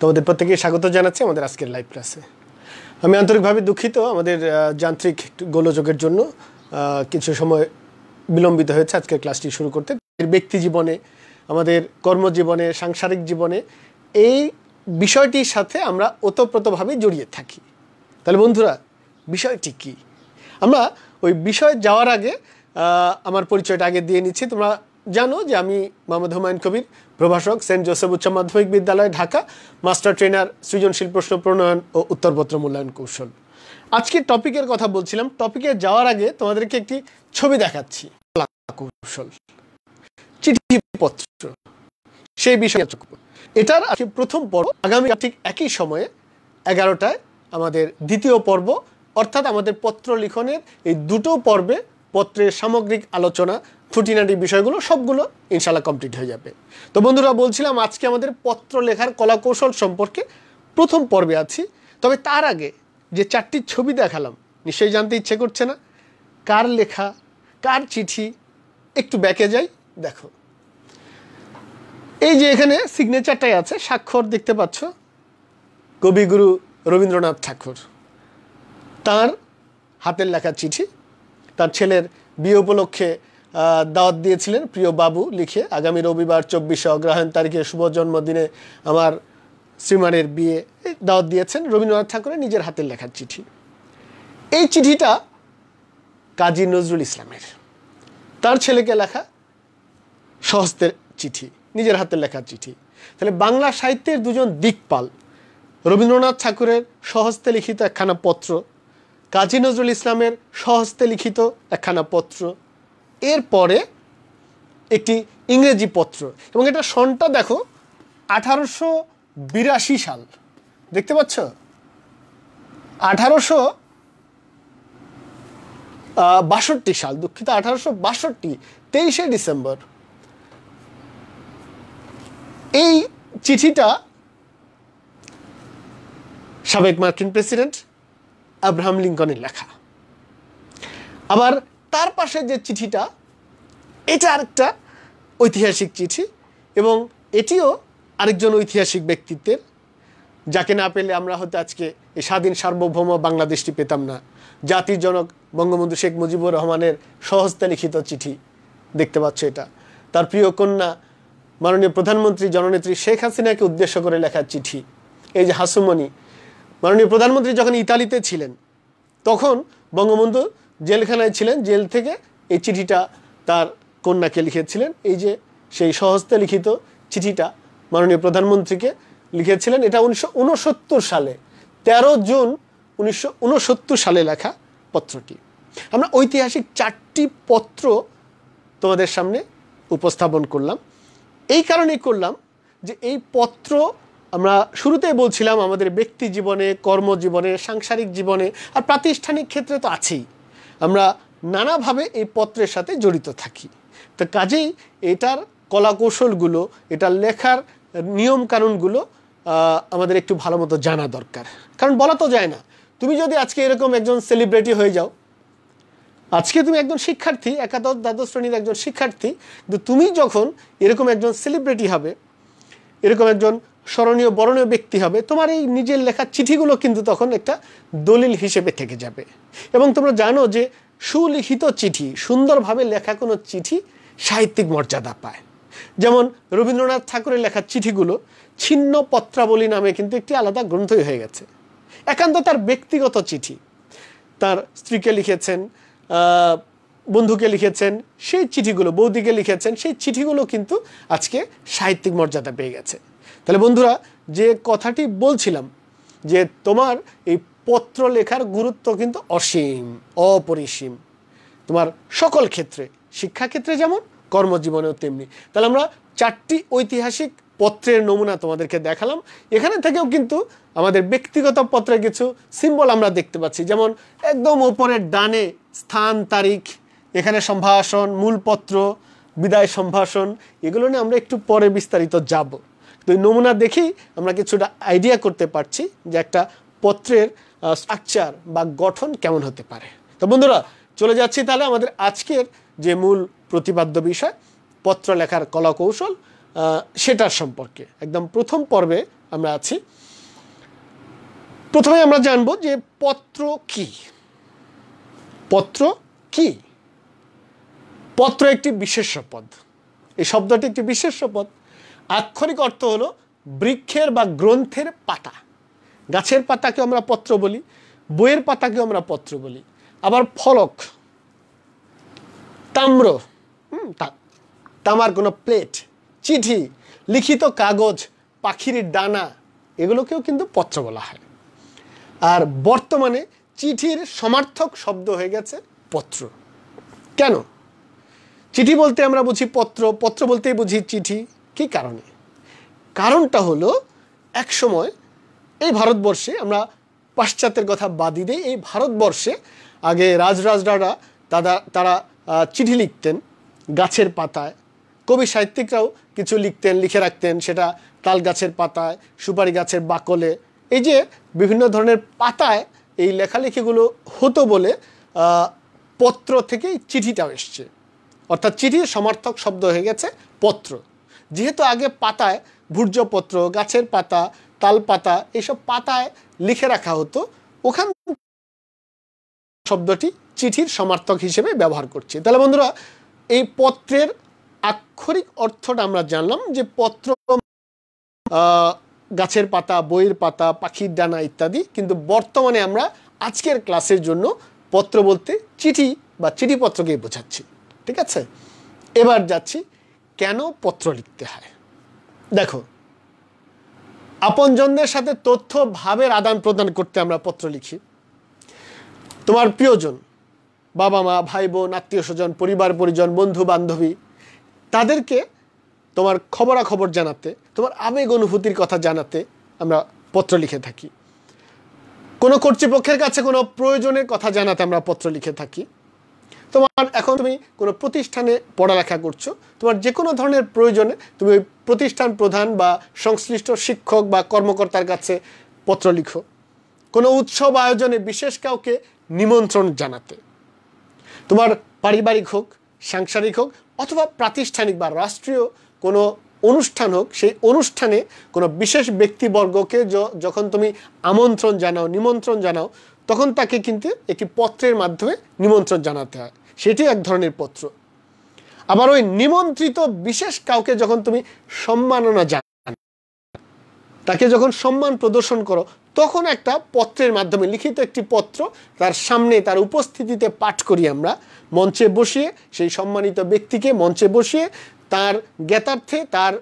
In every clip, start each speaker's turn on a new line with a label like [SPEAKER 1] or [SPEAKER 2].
[SPEAKER 1] তোমাদের প্রত্যেকে স্বাগত জানাচ্ছি আমাদের আজকের লাইভ ক্লাসে আমি আন্তরিকভাবে দুঃখিত আমাদের যান্ত্রিক গোলযোগের জন্য কিছু সময় বিলম্বিত হয়েছে আজকের ক্লাসটি শুরু করতে। ব্যক্তি জীবনে, আমাদের কর্মজীবনে, সাংসারিক জীবনে এই বিষয়টির সাথে আমরা ওতপ্রোতভাবে জড়িয়ে থাকি। তাহলে বন্ধুরা, বিষয়টি কি? আমরা ওই বিষয়ে যাওয়ার আগে আমার পরিচয়টা আগে দিয়ে নিচ্ছি। তোমরা জানো যে আমি মোহাম্মদ হুমায়ুন কবির প্রভাষক সেন্ট জোসেফ উচ্চ মাধ্যমিক বিদ্যালয়, ঢাকা। মাস্টার ট্রেনার সৃজনশীল প্রশ্ন প্রণয়ন ও উত্তরপত্র মূল্যায়ন কৌশল। আজকের টপিকের কথা বলছিলাম। টপিকে যাওয়ার আগে তোমাদেরকে একটি ছবি দেখাচ্ছি। কৌশল। চিঠিপত্র। সেই বিষয়ে এটার আজকে প্রথম পর্ব। আগামী ঠিক একই সময়ে এগারোটায় আমাদের দ্বিতীয় পর্ব, অর্থাৎ আমাদের পত্র লিখনের এই দুটো পর্বে পত্রের সামগ্রিক আলোচনা খুঁটিনাটি বিষয়গুলো সবগুলো ইনশাল্লাহ কমপ্লিট হয়ে যাবে। তো বন্ধুরা, বলছিলাম আজকে আমাদের পত্র লেখার কলা কৌশল সম্পর্কে প্রথম পর্বে আছি। তবে তার আগে যে চারটি ছবি দেখালাম, নিশ্চয়ই জানতে ইচ্ছে করছে না, কার লেখা, কার চিঠি, একটু ব্যাকে যাই, দেখো। এই যে এখানে সিগনেচারটাই আছে, স্বাক্ষর দেখতে পাচ্ছ, কবিগুরু রবীন্দ্রনাথ ঠাকুর। তার হাতের লেখা চিঠি, তার ছেলের বিয়ে উপলক্ষে দাওয়াত দিয়েছিলেন প্রিয় বাবু লিখে। আগামী রবিবার চব্বিশে অগ্রহায়ণ তারিখে শুভ জন্মদিনে আমার শ্রীমানের বিয়ে দাওয়াত দিয়েছেন রবীন্দ্রনাথ ঠাকুরের নিজের হাতের লেখার চিঠি। এই চিঠিটা কাজী নজরুল ইসলামের। তার ছেলেকে লেখা সহস্তের চিঠি, নিজের হাতে লেখা চিঠি। তাহলে বাংলা সাহিত্যের দুজন দিকপাল, রবীন্দ্রনাথ ঠাকুরের সহস্তে লিখিত একখানা পত্র, কাজী নজরুল ইসলামের সহস্তে লিখিত একখানা পত্র এরপরে একটি ইংরেজি পত্র। এবং এটা সনটা দেখো, আঠারোশো বিরাশি সাল। দেখতে পাচ্ছ? আঠারোশো বাষট্টি সাল, দুঃখিত, আঠারোশো বাষট্টি, তেইশে ডিসেম্বর। এই চিঠিটা সাবেক মার্কিন প্রেসিডেন্ট আব্রাহাম লিঙ্কনের লেখা। আবার তার পাশে যে চিঠিটা, এটা আরেকটা ঐতিহাসিক চিঠি এবং এটিও আরেকজন ঐতিহাসিক ব্যক্তিত্বের, যাকে না পেলে আমরা হয়তো আজকে এই স্বাধীন সার্বভৌম বাংলাদেশটি পেতাম না। জাতির জনক বঙ্গবন্ধু শেখ মুজিবুর রহমানের সহজতে লিখিত চিঠি দেখতে পাচ্ছ এটা। তার প্রিয় কন্যা, মাননীয় প্রধানমন্ত্রী জননেত্রী শেখ হাসিনাকে উদ্দেশ্য করে লেখা চিঠি। এই যে হাসুমণি, মাননীয় প্রধানমন্ত্রী যখন ইতালিতে ছিলেন, তখন বঙ্গবন্ধু জেলখানায় ছিলেন, জেল থেকে এই চিঠিটা তার কন্যাকে লিখেছিলেন। এই যে সেই সহস্তে লিখিত চিঠিটা মাননীয় প্রধানমন্ত্রীকে লিখেছিলেন, এটা উনিশশো উনসত্তর সালে। তেরো জুন উনিশশো উনসত্তর সালে লেখা পত্রটি। আমরা ঐতিহাসিক চারটি পত্র তোমাদের সামনে উপস্থাপন করলাম। এই কারণেই করলাম যে এই পত্র আমরা শুরুতেই বলছিলাম, আমাদের ব্যক্তি জীবনে, কর্মজীবনে, সাংসারিক জীবনে আর প্রাতিষ্ঠানিক ক্ষেত্রে তো আছেই। আমরা নানাভাবে এই পত্রের সাথে জড়িত থাকি। তো কাজেই এটার কলাকৌশলগুলো, এটার লেখার নিয়মকানুনগুলো আমাদের একটু ভালো মতো জানা দরকার। কারণ বলা তো যায় না, তুমি যদি আজকে এরকম একজন সেলিব্রিটি হয়ে যাও, আজকে তুমি একজন শিক্ষার্থী, একাদশ, দ্বাদশ শ্রেণির একজন শিক্ষার্থী, কিন্তু তুমি যখন এরকম একজন সেলিব্রিটি হবে, এরকম একজন স্মরণীয় বরণীয় ব্যক্তি হবে। তোমার এই নিজের লেখা চিঠিগুলো কিন্তু তখন একটা দলিল হিসেবে থেকে যাবে। এবং তোমরা জানো যে সুলিখিত চিঠি, সুন্দরভাবে লেখা কোনো চিঠি সাহিত্যিক মর্যাদা পায়। যেমন রবীন্দ্রনাথ ঠাকুরের লেখা চিঠিগুলো ছিন্ন পত্রাবলী নামে কিন্তু একটি আলাদা গ্রন্থই হয়ে গেছে। একান্ত তার ব্যক্তিগত চিঠি। তার স্ত্রীকে লিখেছেন বন্ধুকে লিখেছেন, সেই চিঠিগুলো, বৌদিকে লিখেছেন, সেই চিঠিগুলো কিন্তু আজকে সাহিত্যিক মর্যাদা পেয়ে গেছে। তাহলে বন্ধুরা, যে কথাটি বলছিলাম যে তোমার এই পত্র লেখার গুরুত্ব কিন্তু অসীম, অপরিসীম। তোমার সকল ক্ষেত্রে, শিক্ষাক্ষেত্রে যেমন, কর্মজীবনেও তেমনি। তাহলে আমরা চারটি ঐতিহাসিক পত্রের নমুনা তোমাদেরকে দেখালাম। এখানে থেকেও কিন্তু আমাদের ব্যক্তিগত পত্রের কিছু সিম্বল আমরা দেখতে পাচ্ছি। যেমন, একদম ওপরের ডানে স্থান, তারিখ, এখানে সম্ভাষণ, মূলপত্র, বিদায় সম্ভাষণ, এগুলো নিয়ে আমরা একটু পরে বিস্তারিত যাব। তো এই নমুনা দেখেই আমরা কিছুটা আইডিয়া করতে পারছি যে একটা পত্রের স্ট্রাকচার বা গঠন কেমন হতে পারে। তো বন্ধুরা, চলে যাচ্ছি তাহলে আমাদের আজকের যে মূল প্রতিপাদ্য বিষয় পত্র লেখার কলা কৌশল সেটার সম্পর্কে। একদম প্রথম পর্বে আমরা আছি। প্রথমে আমরা জানব যে পত্র কি? পত্র কি? পত্র একটি বিশেষ্য পদ। এই শব্দটি একটি বিশেষ্য পদ। আক্ষরিক অর্থ হলো বৃক্ষের বা গ্রন্থের পাতা। গাছের পাতাকে আমরা পত্র বলি, বইয়ের পাতাকে আমরা পত্র বলি। আবার ফলক, তাম্র তামার কোনো প্লেট, চিঠি, লিখিত কাগজ, পাখির ডানা, এগুলোকেও কিন্তু পত্র বলা হয়। আর বর্তমানে চিঠির সমার্থক শব্দ হয়ে গেছে পত্র। কেন? চিঠি বলতে আমরা বুঝি পত্র পত্র বলতেই বুঝি চিঠি। কি কারণে? কারণটা হলো, এক সময় এই ভারতবর্ষে আমরা পাশ্চাত্যের কথা বাদই দিই, এই ভারতবর্ষে আগে রাজরাজরারা তারা তারা চিঠি লিখতেন গাছের পাতায়। কবি সাহিত্যিকরাও কিছু লিখতেন, লিখে রাখতেন সেটা তাল গাছের পাতায়, সুপারি গাছের বাকলে। এই যে বিভিন্ন ধরনের পাতায় এই লেখালেখিগুলো হতো বলে পত্র থেকেই চিঠিটাও এসছে। অর্থাৎ চিঠির সমার্থক শব্দ হয়ে গেছে, পত্র। যেহেতু আগে পাতায় ভূর্জপত্র, গাছের পাতা তাল পাতা পাতায় লিখে রাখা হতো, ওখান শব্দটি চিঠির সমার্থক হিসেবে ব্যবহার করছি। তাহলে বন্ধুরা, এই পত্রের আক্ষরিক অর্থটা আমরা জানলাম যে পত্র গাছের পাতা, বইয়ের পাতা, পাখির ডানা ইত্যাদি, কিন্তু বর্তমানে আমরা আজকের ক্লাসের জন্য পত্র বলতে চিঠি বা চিঠিপত্রকেই বোঝাচ্ছি। ঠিক আছে? এবার যাচ্ছি কেন পত্র লিখতে হয়? দেখো, আপনজনদের সাথে তথ্য, ভাবের আদান প্রদান করতে আমরা পত্র লিখি। তোমার প্রিয়জন, বাবা মা, ভাই বোন, আত্মীয় স্বজন, পরিবার, পরিজন, বন্ধু, বান্ধবী, তাদেরকে তোমার খবরাখবর জানাতে, তোমার আবেগ অনুভূতির কথা জানাতে আমরা পত্র লিখে থাকি। কোনো কর্তৃপক্ষের কাছে কোনো প্রয়োজনের কথা জানাতে আমরা পত্র লিখে থাকি। তোমার এখন তুমি কোনো প্রতিষ্ঠানে পড়ালেখা করছ, তোমার যে কোনো ধরনের প্রয়োজনে তুমি ওই প্রতিষ্ঠান প্রধান বা সংশ্লিষ্ট শিক্ষক বা কর্মকর্তার কাছে পত্র লিখো। কোনো উৎসব আয়োজনে বিশেষ কাউকে নিমন্ত্রণ জানাতে। তোমার পারিবারিক হোক, সাংসারিক হোক অথবা প্রাতিষ্ঠানিক বা রাষ্ট্রীয় কোনো অনুষ্ঠান হোক, সেই অনুষ্ঠানে কোনো বিশেষ ব্যক্তিবর্গকে যখন তুমি আমন্ত্রণ জানাও, নিমন্ত্রণ জানাও, তখন তাকে কিন্তু একটি পত্রের মাধ্যমে নিমন্ত্রণ জানাতে হয়। সেটি এক ধরনের পত্র। আবার ওই নিমন্ত্রিত বিশেষ কাউকে যখন তুমি সম্মাননা জানাও তাকে যখন সম্মান প্রদর্শন করো, তখন একটা পত্রের মাধ্যমে, লিখিত একটি পত্র তার সামনে, তার উপস্থিতিতে পাঠ করি আমরা। মঞ্চে বসিয়ে, সেই সম্মানিত ব্যক্তিকে মঞ্চে বসিয়ে, তার জ্ঞাতার্থে, তার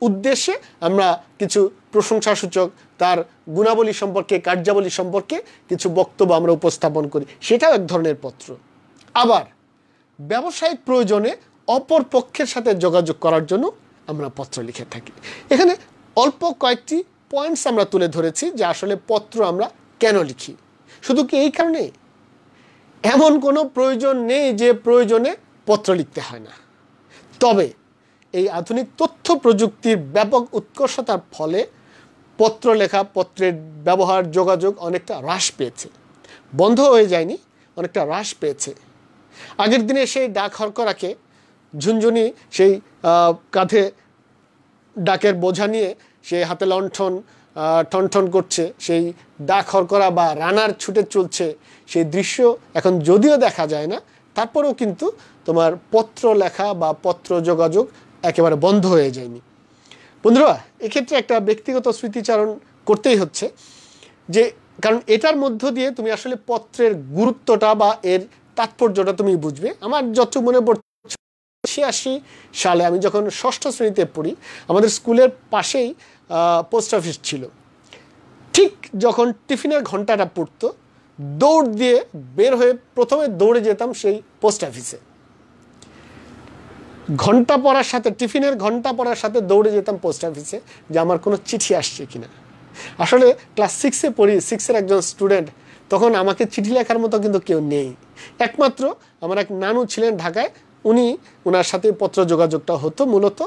[SPEAKER 1] উদ্দেশ্যে আমরা কিছু প্রশংসাসূচক, তার গুণাবলী সম্পর্কে, কার্যাবলী সম্পর্কে কিছু বক্তব্য আমরা উপস্থাপন করি। সেটাও এক ধরনের পত্র। আবার ব্যবসায়িক প্রয়োজনে অপর পক্ষের সাথে যোগাযোগ করার জন্য আমরা পত্র লিখে থাকি। এখানে অল্প কয়েকটি পয়েন্টস আমরা তুলে ধরেছি যে আসলে পত্র আমরা কেন লিখি। শুধু কি এই কারণে? এমন কোনো প্রয়োজন নেই যে প্রয়োজনে পত্র লিখতে হয় না। তবে এই আধুনিক তথ্য প্রযুক্তির ব্যাপক উৎকর্ষতার ফলে পত্র লেখা, পত্রের ব্যবহার, যোগাযোগ অনেকটা হ্রাস পেয়েছে। বন্ধ হয়ে যায়নি, অনেকটা হ্রাস পেয়েছে। আগের দিনে সেই ডাক হরকরাকে ঝুনঝুনি সেই কাঁধে ডাকের বোঝা নিয়ে সে হাতে লণ্ঠন ঠনঠন করছে। সেই ডাক হরকরা বা রানার ছুটে চলছে সেই দৃশ্য এখন যদিও দেখা যায় না, তারপরেও কিন্তু তোমার পত্র লেখা বা পত্র যোগাযোগ একেবারে বন্ধ হয়ে যায়নি। বন্ধুরা, এক্ষেত্রে একটা ব্যক্তিগত স্মৃতিচারণ করতেই হচ্ছে যে, কারণ এটার মধ্য দিয়ে তুমি আসলে পত্রের গুরুত্বটা বা এর তাৎপর্যটা তুমি বুঝবে। আমার যত মনে পড়ছে, ছিয়াশি সালে আমি যখন ষষ্ঠ শ্রেণীতে পড়ি, আমাদের স্কুলের পাশেই পোস্ট অফিস ছিল। ঠিক যখন টিফিনের ঘন্টাটা পড়তো, দৌড় দিয়ে বের হয়ে প্রথমে দৌড়ে যেতাম সেই পোস্ট অফিসে। ঘণ্টা পড়ার সাথে, টিফিনের ঘণ্টা পড়ার সাথে দৌড়ে যেতাম পোস্ট অফিসে, যে আমার কোনো চিঠি আসছে কিনা। আসলে ক্লাস সিক্সে পড়ি, সিক্সের একজন স্টুডেন্ট, তখন আমাকে চিঠি লেখার মতো কিন্তু কেউ নেই। একমাত্র আমার এক নানু ছিলেন ঢাকায়, উনি ওনার সাথে পত্র যোগাযোগটা হতো মূলত।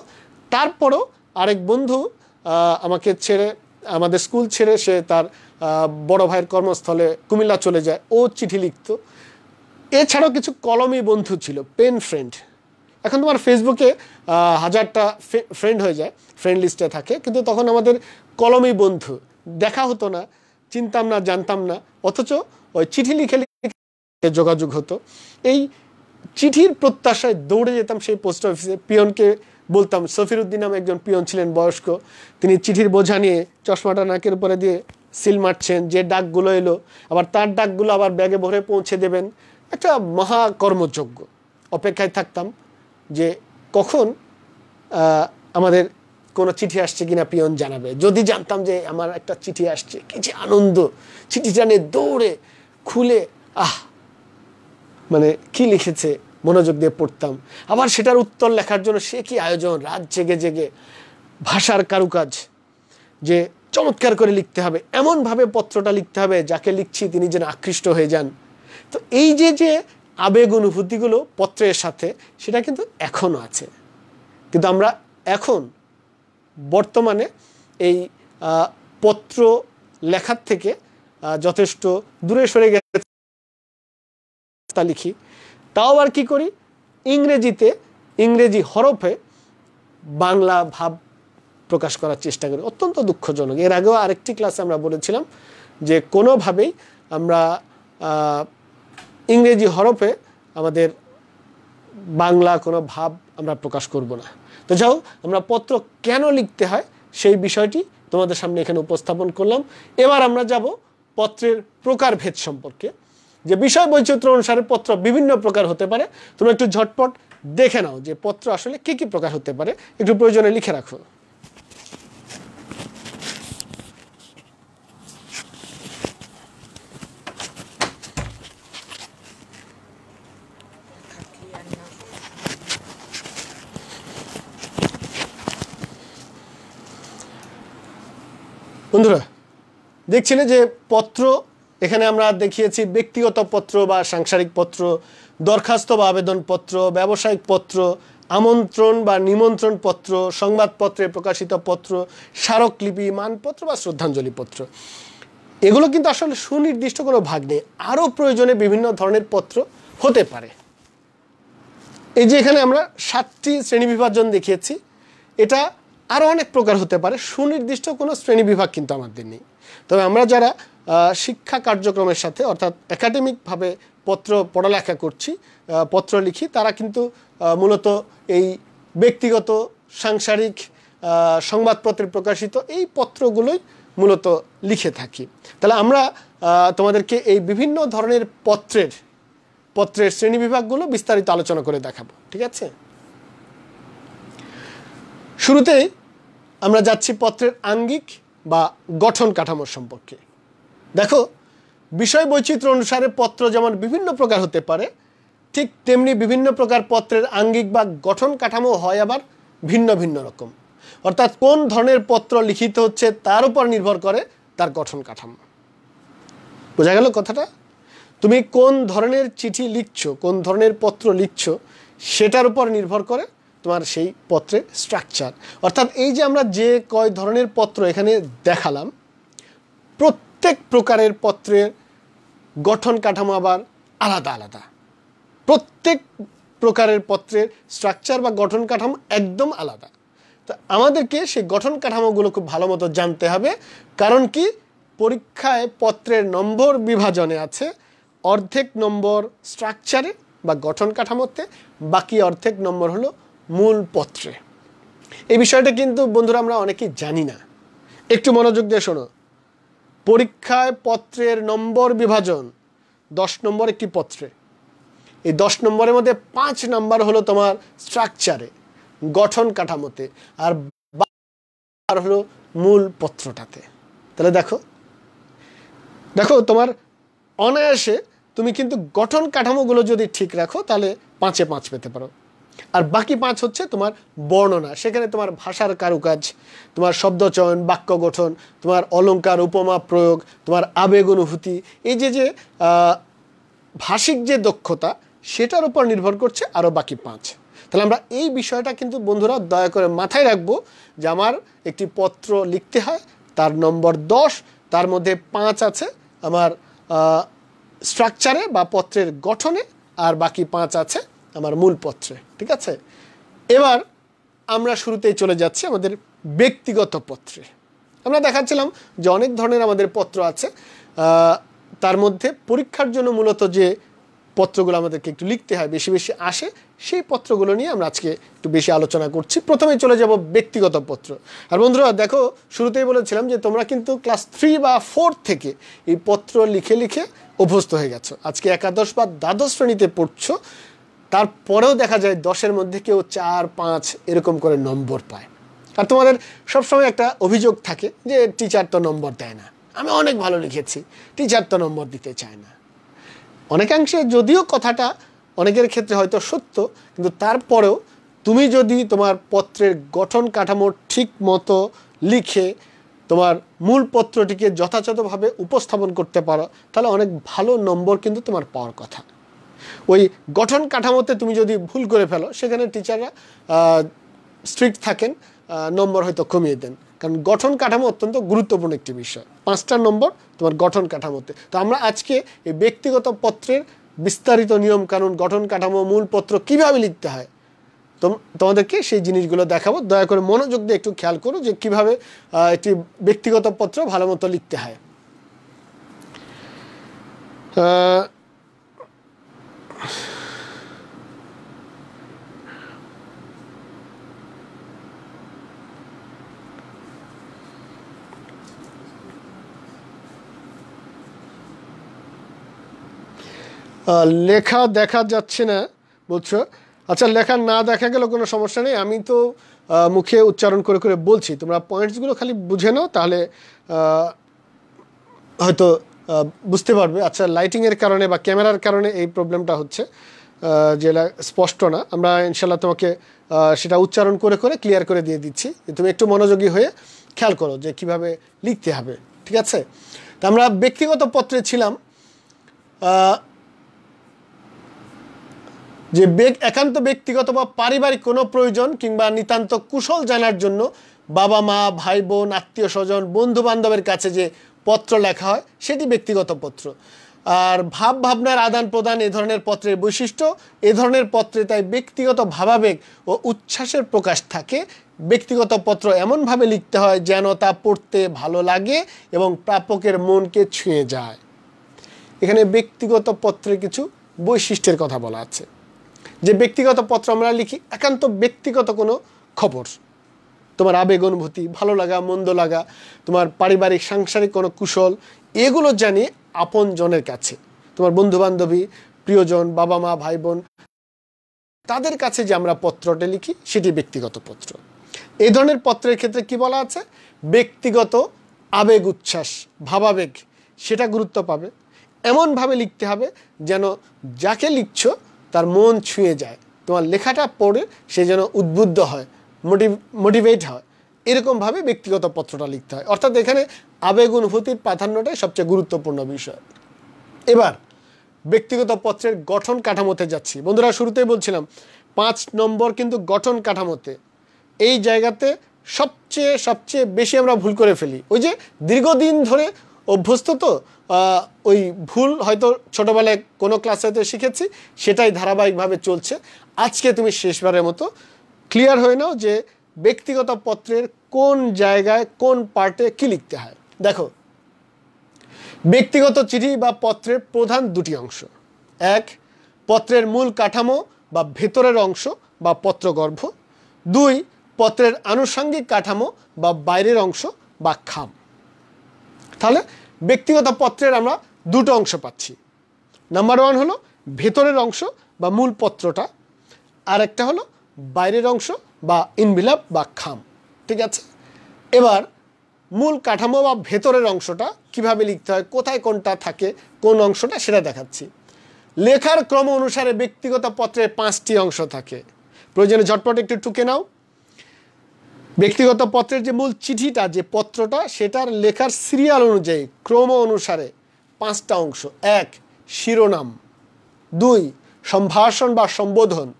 [SPEAKER 1] তারপরও আরেক বন্ধু আমাকে ছেড়ে, আমাদের স্কুল ছেড়ে সে তার বড় ভাইয়ের কর্মস্থলে কুমিল্লা চলে যায়। ও চিঠি লিখতো। এছাড়াও কিছু কলমী বন্ধু ছিল, পেন ফ্রেন্ড। এখন তোমার ফেসবুকে হাজারটা ফ্রেন্ড হয়ে যায়, ফ্রেন্ড লিস্টে থাকে। কিন্তু তখন আমাদের কলমই বন্ধু, দেখা হতো না, চিনতাম না, জানতাম না। অথচ ওই চিঠি লিখে যোগাযোগ হতো। এই চিঠির প্রত্যাশায় দৌড়ে যেতাম সেই পোস্ট অফিসে। পিয়নকে বলতাম, সফিরুদ্দিন নামে একজন পিয়ন ছিলেন বয়স্ক। তিনি চিঠির বোঝা নিয়ে চশমাটা নাকের উপরে দিয়ে সিল মারছেন, যে ডাকগুলো এলো। আবার তার ডাকগুলো আবার ব্যাগে ভরে পৌঁছে দেবেন। একটা মহা কর্মযোগ্য অপেক্ষায় থাকতাম যে কখন আমাদের কোনো চিঠি আসছে কিনা পিয়ন জানাবে। যদি জানতাম যে আমার একটা চিঠি আসছে, কি যে আনন্দ। চিঠিটা নিয়ে দৌড়ে, খুলে, আহ মানে কি লিখেছে, মনোযোগ দিয়ে পড়তাম। আবার সেটার উত্তর লেখার জন্য সে কি আয়োজন, রাত জেগে জেগে। ভাষার কারুকাজ যে চমৎকার করে লিখতে হবে, এমনভাবে পত্রটা লিখতে হবে যাকে লিখছি তিনি যেন আকৃষ্ট হয়ে যান। তো এই যে যে আবেগ অনুভূতিগুলো পত্রের সাথে, সেটা কিন্তু এখনও আছে। কিন্তু আমরা এখন, বর্তমানে এই পত্র লেখার থেকে যথেষ্ট দূরে সরে গেছে। তা লিখি, তাও আর কি করি? ইংরেজিতে, ইংরেজি হরফে বাংলা ভাব প্রকাশ করার চেষ্টা করি। অত্যন্ত দুঃখজনক। এর আগেও আরেকটি ক্লাসে আমরা বলেছিলাম যে কোনোভাবেই আমরা ইংরেজি হরফে আমাদের বাংলা কোনো ভাব আমরা প্রকাশ করব না। তো যাও আমরা পত্র কেন লিখতে হয় সেই বিষয়টি তোমাদের সামনে এখানে উপস্থাপন করলাম। এবার আমরা যাব পত্রের প্রকারভেদ সম্পর্কে। যে বিষয় বৈচিত্র্য অনুসারে পত্র বিভিন্ন প্রকার হতে পারে। তোমরা একটু ঝটপট দেখে নাও যে পত্র আসলে কি কি প্রকার হতে পারে। একটু প্রয়োজনে লিখে রাখো। বন্ধুরা, দেখছিলে যে পত্র এখানে আমরা দেখিয়েছি ব্যক্তিগত পত্র বা সাংসারিক পত্র, দরখাস্ত বা আবেদনপত্র, ব্যবসায়িক পত্র, আমন্ত্রণ বা নিমন্ত্রণ পত্র, সংবাদপত্রে প্রকাশিত পত্র, স্মারকলিপি, মানপত্র বা শ্রদ্ধাঞ্জলি পত্র। এগুলো কিন্তু আসলে সুনির্দিষ্ট কোনো ভাগ নেই। আরও প্রয়োজনে বিভিন্ন ধরনের পত্র হতে পারে। এই যে এখানে আমরা সাতটি শ্রেণীবিভাজন দেখিয়েছি, এটা আরও অনেক প্রকার হতে পারে। সুনির্দিষ্ট কোনো শ্রেণীবিভাগ কিন্তু আমাদের নেই। তবে আমরা যারা শিক্ষা কার্যক্রমের সাথে, অর্থাৎ একাডেমিকভাবে পত্র পড়ালেখা করছি পত্র লিখি, তারা কিন্তু মূলত এই ব্যক্তিগত, সাংসারিক সংবাদপত্রে প্রকাশিত এই পত্রগুলোই মূলত লিখে থাকি। তাহলে আমরা তোমাদেরকে এই বিভিন্ন ধরনের পত্রের পত্রের শ্রেণীবিভাগগুলো বিস্তারিত আলোচনা করে দেখাবো, ঠিক আছে? শুরুতেই আমরা যাচ্ছি পত্রের আঙ্গিক বা গঠন কাঠামো সম্পর্কে। দেখো বিষয় বৈচিত্র্য অনুসারে পত্র যেমন বিভিন্ন প্রকার হতে পারে, ঠিক তেমনি বিভিন্ন প্রকার পত্রের আঙ্গিক বা গঠন কাঠামো হয় আবার ভিন্ন ভিন্ন রকম। অর্থাৎ কোন ধরনের পত্র লিখিত হচ্ছে তার উপর নির্ভর করে তার গঠন কাঠামো। বোঝা গেল কথাটা? তুমি কোন ধরনের চিঠি লিখছো, কোন ধরনের পত্র লিখছো, সেটার উপর নির্ভর করে তোমার সেই পত্রের স্ট্রাকচার অর্থাৎ এই যে আমরা যে কয় ধরনের পত্র এখানে দেখালাম প্রত্যেক প্রকারের পত্রের গঠন কাঠামো আবার আলাদা আলাদা। প্রত্যেক প্রকারের পত্রের স্ট্রাকচার বা গঠন কাঠামো একদম আলাদা। তো আমাদেরকে সেই গঠন কাঠামোগুলো খুব ভালো মতো জানতে হবে, কারণ কি পরীক্ষায় পত্রের নম্বর বিভাজনে আছে অর্ধেক নম্বর স্ট্রাকচারে বা গঠন কাঠামোতে, বাকি অর্ধেক নম্বর হলো মূল পত্রে। এই বিষয়টা কিন্তু বন্ধুরা আমরা অনেকেই জানি না। একটু মনোযোগ দিয়ে শোনো। পরীক্ষায় পত্রের নম্বর বিভাজন। দশ নম্বর একটি পত্রে। এই দশ নম্বরের মধ্যে পাঁচ নম্বর হলো তোমার স্ট্রাকচারে গঠন কাঠামোতে, আর আর হলো মূল পত্রটাতে। তাহলে দেখো দেখো তোমার অনায়াসে তুমি কিন্তু গঠন কাঠামোগুলো যদি ঠিক রাখো, তাহলে পাঁচে পাঁচ পেতে পারো। আর বাকি পাঁচ হচ্ছে তোমার বর্ণনা। সেখানে তোমার ভাষার কারুকাজ, তোমার শব্দচয়ন, বাক্য গঠন, তোমার অলঙ্কার, উপমা প্রয়োগ, তোমার আবেগ অনুভূতি, এই যে যে ভাষিক যে দক্ষতা, সেটার উপর নির্ভর করছে আরও বাকি পাঁচ। তাহলে আমরা এই বিষয়টা কিন্তু বন্ধুরা দয়া করে মাথায় রাখব যে আমার একটি পত্র লিখতে হয়, তার নম্বর দশ, তার মধ্যে পাঁচ আছে আমার স্ট্রাকচারে বা পত্রের গঠনে, আর বাকি পাঁচ আছে আমার মূল পত্রে, ঠিক আছে? এবার আমরা শুরুতেই চলে যাচ্ছি আমাদের ব্যক্তিগত পত্রে। আমরা দেখাচ্ছিলাম যে অনেক ধরনের আমাদের পত্র আছে তার মধ্যে পরীক্ষার জন্য মূলত যে পত্রগুলো আমাদেরকে একটু লিখতে হয়, বেশি বেশি আসে, সেই পত্রগুলো নিয়ে আমরা আজকে একটু বেশি আলোচনা করছি। প্রথমে চলে যাব ব্যক্তিগত পত্র। আর বন্ধুরা, দেখো, শুরুতেই বলেছিলাম যে তোমরা কিন্তু ক্লাস থ্রি বা ফোর থেকে এই পত্র লিখে লিখে অভ্যস্ত হয়ে গেছো। আজকে একাদশ বা দ্বাদশ শ্রেণীতে পড়ছো তারপরেও দেখা যায় দশের মধ্যে কেউ চার, পাঁচ এরকম করে নম্বর পায়। আর তোমাদের সবসময় একটা অভিযোগ থাকে যে টিচার তো নম্বর দেয় না। আমি অনেক ভালো লিখেছি টিচার তো নম্বর দিতে চায় না। অনেকাংশে যদিও কথাটা অনেকের ক্ষেত্রে হয়তো সত্য, কিন্তু তারপরেও তুমি যদি তোমার পত্রের গঠন কাঠামো ঠিক মতো লিখে তোমার মূল পত্রটিকে যথাযথভাবে উপস্থাপন করতে পারো, তাহলে অনেক ভালো নম্বর কিন্তু তোমার পাওয়ার কথা। ওই গঠন কাঠামোতে তুমি যদি ভুল করে ফেলো, সেখানে টিচাররা স্ট্রিক্ট থাকেন নম্বর হয়তো কমিয়ে দেন। কারণ গঠন কাঠামো অত্যন্ত গুরুত্বপূর্ণ একটি বিষয়। পাঁচটা নম্বর তোমার গঠন কাঠামোতে। তো আমরা আজকে এই ব্যক্তিগত পত্রের বিস্তারিত নিয়ম কানুন, গঠন কাঠামো, মূল পত্র কীভাবে লিখতে হয়, তোম- তোমাদেরকে সেই জিনিসগুলো দেখাবো। দয়া করে মনোযোগ দিয়ে একটু খেয়াল করো যে কীভাবে একটি ব্যক্তিগত পত্র ভালো মতো লিখতে হয়। লেখা দেখা যাচ্ছে না বুঝছ আচ্ছা লেখা না দেখা গেল কোনো সমস্যা নেই। আমি তো মুখে উচ্চারণ করে করে বলছি। তোমরা পয়েন্টসগুলো খালি বুঝে নাও, তাহলে হয়তো বুঝতে পারবে। আচ্ছা লাইটিংয়ের কারণে বা ক্যামেরার কারণে এই প্রবলেমটা হচ্ছে আহ, যে স্পষ্ট না। আমরা ইনশাল্লাহ তোমাকে সেটা উচ্চারণ করে করে ক্লিয়ার করে দিয়ে দিচ্ছি। তুমি একটু মনোযোগী হয়ে খেয়াল করো যে কীভাবে লিখতে হবে ঠিক আছে? তো আমরা ব্যক্তিগত পত্রে ছিলাম যে বেগ- একান্ত ব্যক্তিগত বা পারিবারিক কোনো প্রয়োজন কিংবা নিতান্ত কুশল জানার জন্য বাবা মা ভাই বোন আত্মীয় স্বজন বন্ধু বান্ধবের কাছে যে পত্র লেখা হয়, সেটি ব্যক্তিগত পত্র। আর ভাব ভাবনার আদান প্রদান এ ধরনের পত্রের বৈশিষ্ট্য, এ ধরনের পত্রে তাই ব্যক্তিগত ভাবাবেগ ও উচ্ছ্বাসের প্রকাশ থাকে। ব্যক্তিগত পত্র এমনভাবে লিখতে হয় যেন তা পড়তে ভালো লাগে এবং প্রাপকের মনকে ছুঁয়ে যায়। এখানে ব্যক্তিগত পত্রে কিছু বৈশিষ্ট্যের কথা বলা আছে। যে ব্যক্তিগত পত্র আমরা লিখি, একান্ত ব্যক্তিগত কোনো খবর। তোমার আবেগ অনুভূতি, ভালো লাগা, মন্দ লাগা, তোমার পারিবারিক, সাংসারিক কোনো কুশল, এগুলো জানি আপন জনের কাছে। তোমার বন্ধু বান্ধবী প্রিয়জন বাবা মা ভাই বোন তাদের কাছে যে আমরা পত্রটা লিখি, সেটি ব্যক্তিগত পত্র। এই ধরনের পত্রের ক্ষেত্রে কি বলা আছে? ব্যক্তিগত আবেগ উচ্ছ্বাস, ভাবাবেগ, সেটা গুরুত্ব পাবে। এমনভাবে লিখতে হবে যেন যাকে লিখছো, তার মন ছুঁয়ে যায়। তোমার লেখাটা পড়ে সে যেন উদ্বুদ্ধ হয়। মোটিভেট হয়। এরকমভাবে ব্যক্তিগত পত্রটা লিখতে হয়। অর্থাৎ এখানে আবেগ অনুভূতির প্রাধান্যটাই সবচেয়ে গুরুত্বপূর্ণ বিষয়। এবার, ব্যক্তিগত পত্রের গঠন কাঠামোতে যাচ্ছি। বন্ধুরা, শুরুতেই বলছিলাম, পাঁচ নম্বর কিন্তু গঠন কাঠামোতে। এই জায়গাতে সবচেয়ে সবচেয়ে বেশি আমরা ভুল করে ফেলি। ওই যে দীর্ঘদিন ধরে অভ্যস্ত তো ওই ভুল হয়তো ছোটোবেলায় কোনো ক্লাসে হয়তো শিখেছি, সেটাই ধারাবাহিকভাবে চলছে। আজকে তুমি শেষবারের মতো ক্লিয়ার হয়ে নাও যে ব্যক্তিগত পত্রের কোন জায়গায় কোন পার্টে কী লিখতে হয়। দেখো, ব্যক্তিগত চিঠি বা পত্রের প্রধান দুটি অংশ। এক, পত্রের মূল কাঠামো বা ভেতরের অংশ বা পত্রগর্ভ। দুই, পত্রের আনুষঙ্গিক কাঠামো বা বাইরের অংশ বা খাম। তাহলে ব্যক্তিগত পত্রের আমরা দুটো অংশ পাচ্ছি। নাম্বার ওয়ান হলো ভেতরের অংশ বা মূল পত্রটা। আর একটা হলো বাইরের অংশ বা ইনভিলাপ বা খাম, ঠিক আছে? এবার মূল কাঠামো বা ভেতরের অংশটা কীভাবে লিখতে হয়, কোথায় কোনটা থাকে, কোন অংশটা সেটা দেখাচ্ছি। লেখার ক্রম অনুসারে ব্যক্তিগত পত্রের পাঁচটি অংশ থাকে। প্রয়োজনে ঝটপট একটু টুকে নাও। ব্যক্তিগত পত্রের যে মূল চিঠিটা, যে পত্রটা, সেটার লেখার সিরিয়াল অনুযায়ী ক্রম অনুসারে পাঁচটা অংশ। এক, শিরোনাম। দুই, সম্ভাষণ বা সম্বোধন।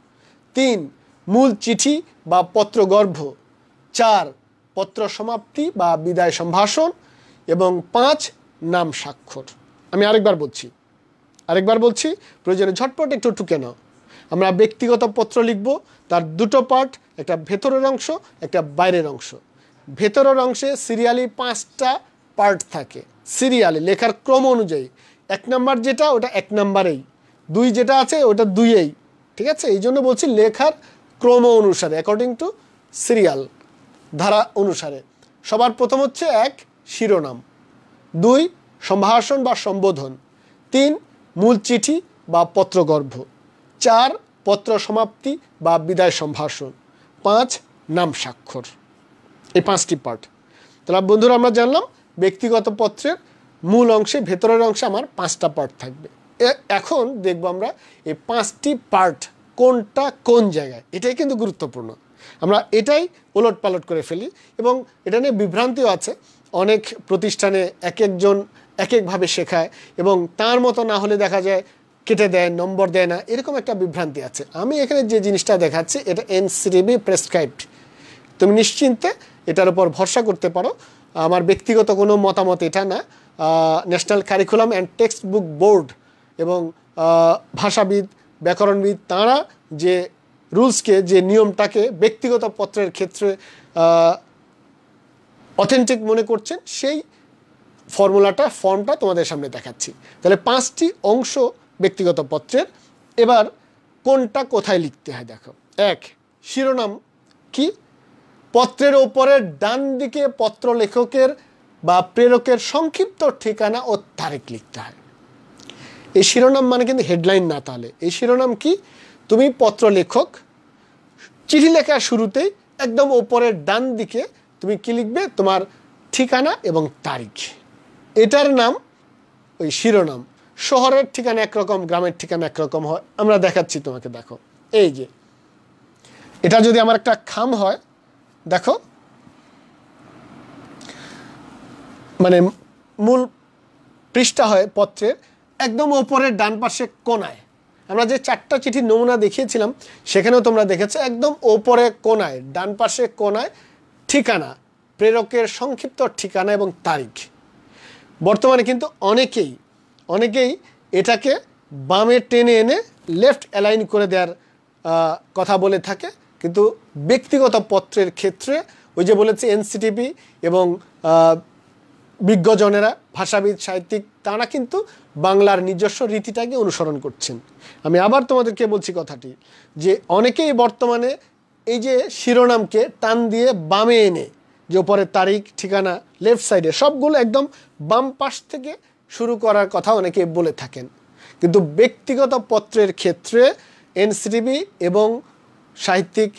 [SPEAKER 1] তিন মূল চিঠি বা পত্রগর্ভ। চার, পত্র সমাপ্তি বা বিদায় সম্ভাষণ এবং পাঁচ, নাম স্বাক্ষর। আমি আরেকবার বলছি আরেকবার বলছি, প্রয়োজনে ঝটপট একটু টুকে নাও। আমরা ব্যক্তিগত পত্র লিখব, তার দুটো পার্ট, একটা ভেতরের অংশ, একটা বাইরের অংশ। ভেতরের অংশে সিরিয়ালি পাঁচটা পার্ট থাকে। সিরিয়ালে, লেখার ক্রম অনুযায়ী। এক নাম্বার যেটা, ওটা এক নাম্বারেই। দুই যেটা আছে, ওটা দুইয়েই। ঠিক আছে? এই জন্য বলছি, লেখার ক্রম অনুসারে অ্যাকর্ডিং টু সিরিয়াল ধারা অনুসারে। সবার প্রথম হচ্ছে এক, শিরোনাম। দুই, সম্ভাষণ বা সম্বোধন। তিন, মূল চিঠি বা পত্রগর্ভ। চার, পত্র সমাপ্তি বা বিদায় সম্ভাষণ। পাঁচ, নাম স্বাক্ষর। এই পাঁচটি পার্ট তাহলে বন্ধুরা, আমরা জানলাম ব্যক্তিগত পত্রের মূল অংশে, ভেতরের অংশে আমার পাঁচটা পার্ট থাকবে। এখন দেখব আমরা এই পাঁচটি পার্ট কোনটা কোন জায়গায়? এটাই কিন্তু গুরুত্বপূর্ণ। আমরা এটাই ওলট পালট করে ফেলি এবং এটা নিয়ে বিভ্রান্তিও আছে। অনেক প্রতিষ্ঠানে এক একজন এক একভাবে শেখায় এবং তার মতো না হলে দেখা যায় কেটে দেয়, নম্বর দেয় না, এরকম একটা বিভ্রান্তি আছে। আমি এখানে যে জিনিসটা দেখাচ্ছি, এটা এনসিডিবি প্রেসক্রাইবড। তুমি নিশ্চিন্তে এটার উপর ভরসা করতে পারো। আমার ব্যক্তিগত কোনো মতামত এটা না। National curriculum and textbook board এবং ভাষাবিদ ব্যাকরণবিদ তাঁরা যে রুলসকে, যে নিয়মটাকে ব্যক্তিগত পত্রের ক্ষেত্রে অথেন্টিক মনে করছেন, সেই ফর্মুলাটা, ফর্মটা তোমাদের সামনে দেখাচ্ছি। তাহলে পাঁচটি অংশ ব্যক্তিগত পত্রের। এবার কোনটা কোথায় লিখতে হয় দেখো। এক, শিরোনাম কি? পত্রের ওপরের ডান দিকে পত্র লেখকের বা প্রেরকের সংক্ষিপ্ত ঠিকানা ও তারিখ লিখতে হয়। এই শিরোনাম মানে কিন্তু হেডলাইন না তাহলে। এই শিরোনাম কি? তুমি পত্র লেখক চিঠি লেখার শুরুতেই একদম ওপরের ডান দিকে তুমি কি লিখবে? তোমার ঠিকানা এবং তারিখ। এটার নাম ওই শিরোনাম। শহরের ঠিকানা একরকম, গ্রামের ঠিকানা একরকম হয়। আমরা দেখাচ্ছি তোমাকে, দেখো। এই যে, এটা যদি আমার একটা খাম হয়, দেখো। মানে মূল পৃষ্ঠা হয় পত্রের একদম ওপরের ডান পাশে কোনায়। আমরা যে চারটা চিঠির নমুনা দেখিয়েছিলাম, সেখানেও তোমরা দেখেছ একদম ওপরে কোনায়, ডান পাশে কোনায় ঠিকানা, প্রেরকের সংক্ষিপ্ত ঠিকানা এবং তারিখ। বর্তমানে কিন্তু অনেকেই অনেকেই এটাকে বামে টেনে এনে লেফট অ্যালাইন করে দেওয়ার কথা বলে থাকে। কিন্তু ব্যক্তিগত পত্রের ক্ষেত্রে ওই যে বলেছে এনসিটিভি এবং বিজ্ঞজনেরা, ভাষাবিদ, সাহিত্যিক তারা কিন্তু বাংলার নিজস্ব রীতিটাকে অনুসরণ করছেন। আমি আবার তোমাদেরকে বলছি কথাটি যে অনেকেই বর্তমানে এই যে শিরোনামকে টান দিয়ে বামে এনে যে ওপরে তারিখ, ঠিকানা লেফট সাইডে সবগুলো একদম বাম পাশ থেকে শুরু করার কথা অনেকে বলে থাকেন। কিন্তু ব্যক্তিগত পত্রের ক্ষেত্রে এনসিটিভি এবং সাহিত্যিক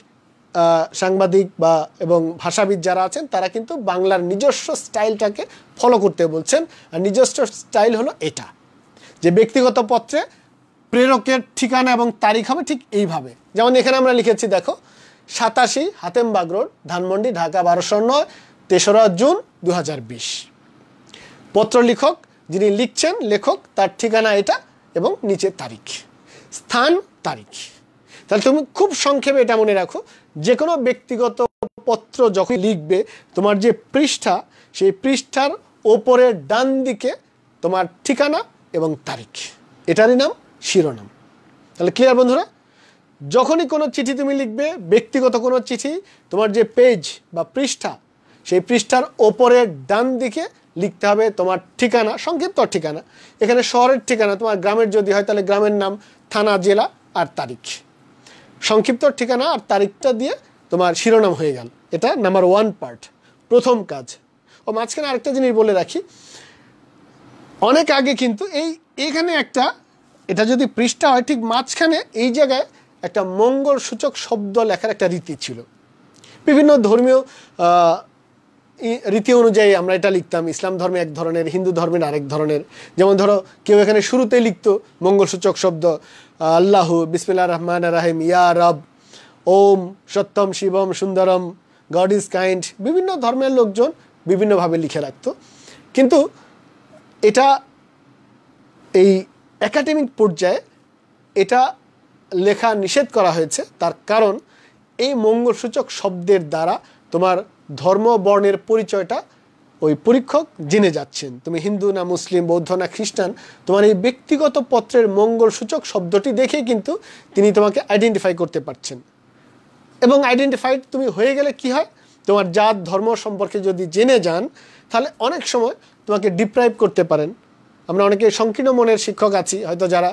[SPEAKER 1] সাংবাদিক বা এবং ভাষাবিদ যারা আছেন, তারা কিন্তু বাংলার নিজস্ব স্টাইলটাকে ফলো করতে বলছেন। আর নিজস্ব স্টাইল হলো এটা। যে ব্যক্তিগত পত্রে প্রেরকের ঠিকানা এবং তারিখ হবে ঠিক এইভাবে। যেমন এখানে আমরা লিখেছি, দেখো, সাতাশি হাতেমবাগ রোড, ধানমন্ডি, ঢাকা, বারোশো নয়, তেসরা জুন দু পত্র লিখক, যিনি লিখছেন লেখক, তার ঠিকানা এটা এবং নিচে তারিখ। স্থান, তারিখ। তাহলে তুমি খুব সংক্ষেপে এটা মনে রাখো। যে কোনো ব্যক্তিগত পত্র যখন লিখবে, তোমার যে পৃষ্ঠা, সেই পৃষ্ঠার ওপরের ডান দিকে তোমার ঠিকানা এবং তারিখ। এটারই নাম, শিরোনাম। তাহলে ক্লিয়ার বন্ধুরা? যখনই কোনো চিঠি তুমি লিখবে, ব্যক্তিগত কোনো চিঠি, তোমার যে পেজ বা পৃষ্ঠা, সেই পৃষ্ঠার ওপরের ডান দিকে লিখতে হবে তোমার ঠিকানা, সংক্ষিপ্ত ঠিকানা। এখানে শহরের ঠিকানা, তোমার গ্রামের যদি হয় তাহলে গ্রামের নাম, থানা, জেলা আর তারিখ। সংক্ষিপ্ত ঠিকানা আর তারিখটা দিয়ে তোমার শিরোনাম হয়ে গেল। এটা নাম্বার ওয়ান পার্ট প্রথম কাজ। ও, মাঝখানে আরেকটা জিনিস বলে রাখি। অনেক আগে কিন্তু এই, এখানে একটা, এটা যদি পৃষ্ঠা হয়, ঠিক মাঝখানে এই জায়গায় একটা মঙ্গল সূচক শব্দ লেখার একটা রীতি ছিল। বিভিন্ন ধর্মীয় রীতি অনুযায়ী আমরা এটা লিখতাম। ইসলাম ধর্মে এক ধরনের, হিন্দু ধর্মের আরেক ধরনের। যেমন ধরো, কেউ এখানে শুরুতে লিখতো, মঙ্গলসূচক শব্দ, আল্লাহ বিসমিল্লা রহমান রাহিম, ইয়া রব, ওম সত্যম শিবম সুন্দরম, গড ইজ কাইন্ড। বিভিন্ন ধর্মের লোকজন বিভিন্নভাবে লিখে রাখত। কিন্তু এটা এই একাডেমিক পর্যায়ে এটা লেখা নিষেধ করা হয়েছে। তার কারণ এই মঙ্গলসূচক শব্দের দ্বারা তোমার ধর্ম বর্ণের পরিচয়টা ওই পরীক্ষক জেনে যাচ্ছেন। তুমি হিন্দু না মুসলিম, বৌদ্ধ না খ্রিস্টান, তোমার এই ব্যক্তিগত পত্রের মঙ্গলসূচক শব্দটি দেখে কিন্তু তিনি তোমাকে আইডেন্টিফাই করতে পারছেন। এবং আইডেন্টিফাইড তুমি হয়ে গেলে কি হয়? তোমার জাত, ধর্ম সম্পর্কে যদি জেনে যান, তাহলে অনেক সময় তোমাকে ডিপ্রাইভ করতে পারেন। আমরা অনেকে সংকীর্ণ মনের শিক্ষক আছি, হয়তো যারা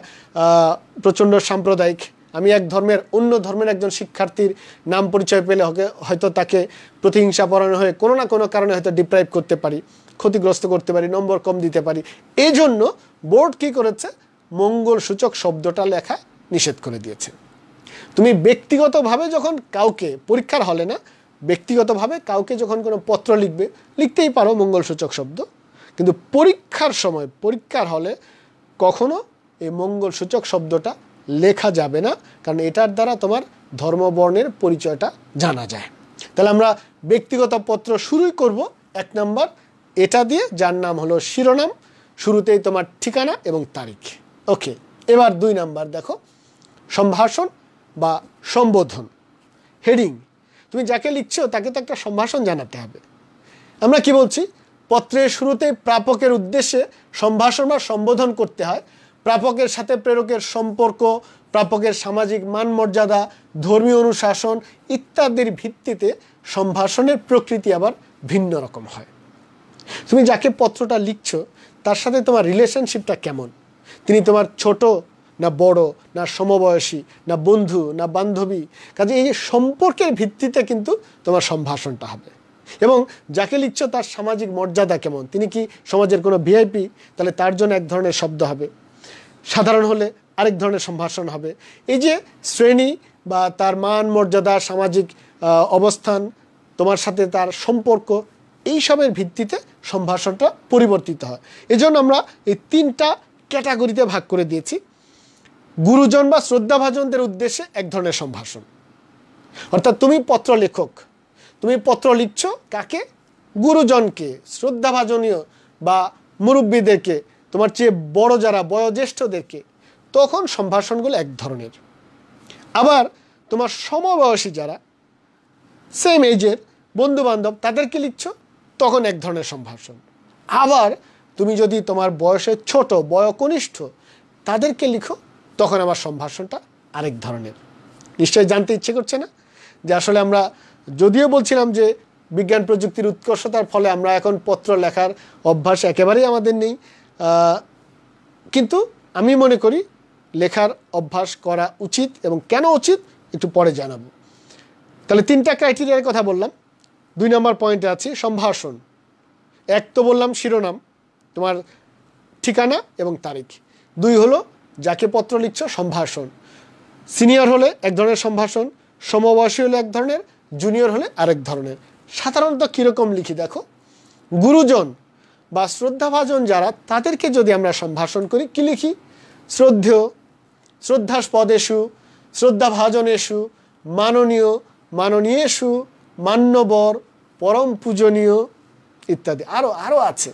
[SPEAKER 1] প্রচণ্ড সাম্প্রদায়িক আমি এক ধর্মের অন্য ধর্মের একজন শিক্ষার্থীর নাম পরিচয় পেলে হয়তো তাকে প্রতিহিংসা পরানো হয়ে কোনো না কোনো কারণে হয়তো ডিপ্রাইভ করতে পারি, ক্ষতিগ্রস্ত করতে পারি, নম্বর কম দিতে পারি। এই জন্য বোর্ড কী করেছে? মঙ্গল সূচক শব্দটা লেখা নিষেধ করে দিয়েছে। তুমি ব্যক্তিগতভাবে যখন কাউকে, পরীক্ষার হলে না, ব্যক্তিগতভাবে কাউকে যখন কোনো পত্র লিখবে, লিখতেই পারো মঙ্গলসূচক শব্দ। কিন্তু পরীক্ষার সময়, পরীক্ষার হলে কখনো এই মঙ্গলসূচক শব্দটা লেখা যাবে না, কারণ এটার দ্বারা তোমার ধর্মবর্ণের পরিচয়টা জানা যায়। তাহলে আমরা ব্যক্তিগত পত্র শুরুই করব। এক নাম্বার, এটা দিয়ে, যার নাম হলো শিরোনাম, শুরুতেই তোমার ঠিকানা এবং তারিখ। ওকে, এবার দুই নাম্বার দেখো, সম্ভাষণ বা সম্বোধন। হেডিং, তুমি যাকে লিখছো তাকে তো একটা সম্ভাষণ জানাতে হবে। আমরা কি বলছি? পত্রের শুরুতেই প্রাপকের উদ্দেশ্যে সম্ভাষণ বা সম্বোধন করতে হয়। প্রাপকের সাথে প্রেরকের সম্পর্ক, প্রাপকের সামাজিক মান মর্যাদা ধর্মীয় অনুশাসন ইত্যাদির ভিত্তিতে সম্ভাষণের প্রকৃতি আবার ভিন্ন রকম হয়। তুমি যাকে পত্রটা লিখছো, তার সাথে তোমার রিলেশনশিপটা কেমন? তিনি তোমার ছোট না বড়, না সমবয়সী, না বন্ধু, না বান্ধবী, কাজে এই সম্পর্কের ভিত্তিতে কিন্তু তোমার সম্ভাষণটা হবে। এবং যাকে লিখছো, তার সামাজিক মর্যাদা কেমন? তিনি কি সমাজের কোনো ভিআইপি তাহলে তার জন্য এক ধরনের শব্দ হবে। সাধারণ হলে আরেক ধরনের সম্ভাষণ হবে। এই যে শ্রেণি বা তার মান, মর্যাদা, সামাজিক অবস্থান, তোমার সাথে তার সম্পর্ক, এইসবের ভিত্তিতে সম্ভাষণটা পরিবর্তিত হয়। এজন্য আমরা এই তিনটা ক্যাটাগরিতে ভাগ করে দিয়েছি। গুরুজন বা শ্রদ্ধাভাজনদের উদ্দেশ্যে এক ধরনের সম্ভাষণ। অর্থাৎ তুমি পত্র লেখক, তুমি পত্র লিখছ কাকে? গুরুজনকে, শ্রদ্ধাভাজনীয় বা মুরব্বীদেরকে। তোমার চেয়ে বড় যারা বয়োজ্যেষ্ঠদেরকে, তখন সম্ভাষণগুলো এক ধরনের। আবার তোমার সমবয়সী যারা সেম এজের বন্ধু বান্ধব তাদেরকে লিখছ, তখন এক ধরনের সম্ভাষণ। আবার তুমি যদি তোমার বয়সের ছোট, বয়কনিষ্ঠ তাদেরকে লিখো, তখন আমার সম্ভাষণটা আরেক ধরনের। নিশ্চয়ই জানতে ইচ্ছে করছে না? যে আসলে আমরা যদিও বলছিলাম যে বিজ্ঞান প্রযুক্তির উৎকর্ষতার ফলে আমরা এখন পত্র লেখার অভ্যাস একেবারেই আমাদের নেই কিন্তু আমি মনে করি লেখার অভ্যাস করা উচিত এবং কেন উচিত একটু পরে জানাব। তাহলে তিনটা ক্রাইটেরিয়ার কথা বললাম। দুই নম্বর পয়েন্টে আছে সম্ভাষণ। এক তো বললাম শিরোনাম, তোমার ঠিকানা এবং তারিখ। দুই হলো যাকে পত্র লিখছ সম্ভাষণ। সিনিয়র হলে এক ধরনের সম্ভাষণ, সমবয়সী হলে এক ধরনের, জুনিয়র হলে আরেক ধরনের। সাধারণত কীরকম লিখি দেখো। গুরুজন বা শ্রদ্ধাভাজন যারা, তাদেরকে যদি আমরা সম্ভাষণ করি, কী লিখি? শ্রদ্ধেয়, শ্রদ্ধাস্পদেশু, শ্রদ্ধাভাজনেশু, মাননীয়, মাননীয়েশু, মান্যবর, পরম পূজনীয় ইত্যাদি। আরও আরও আছে।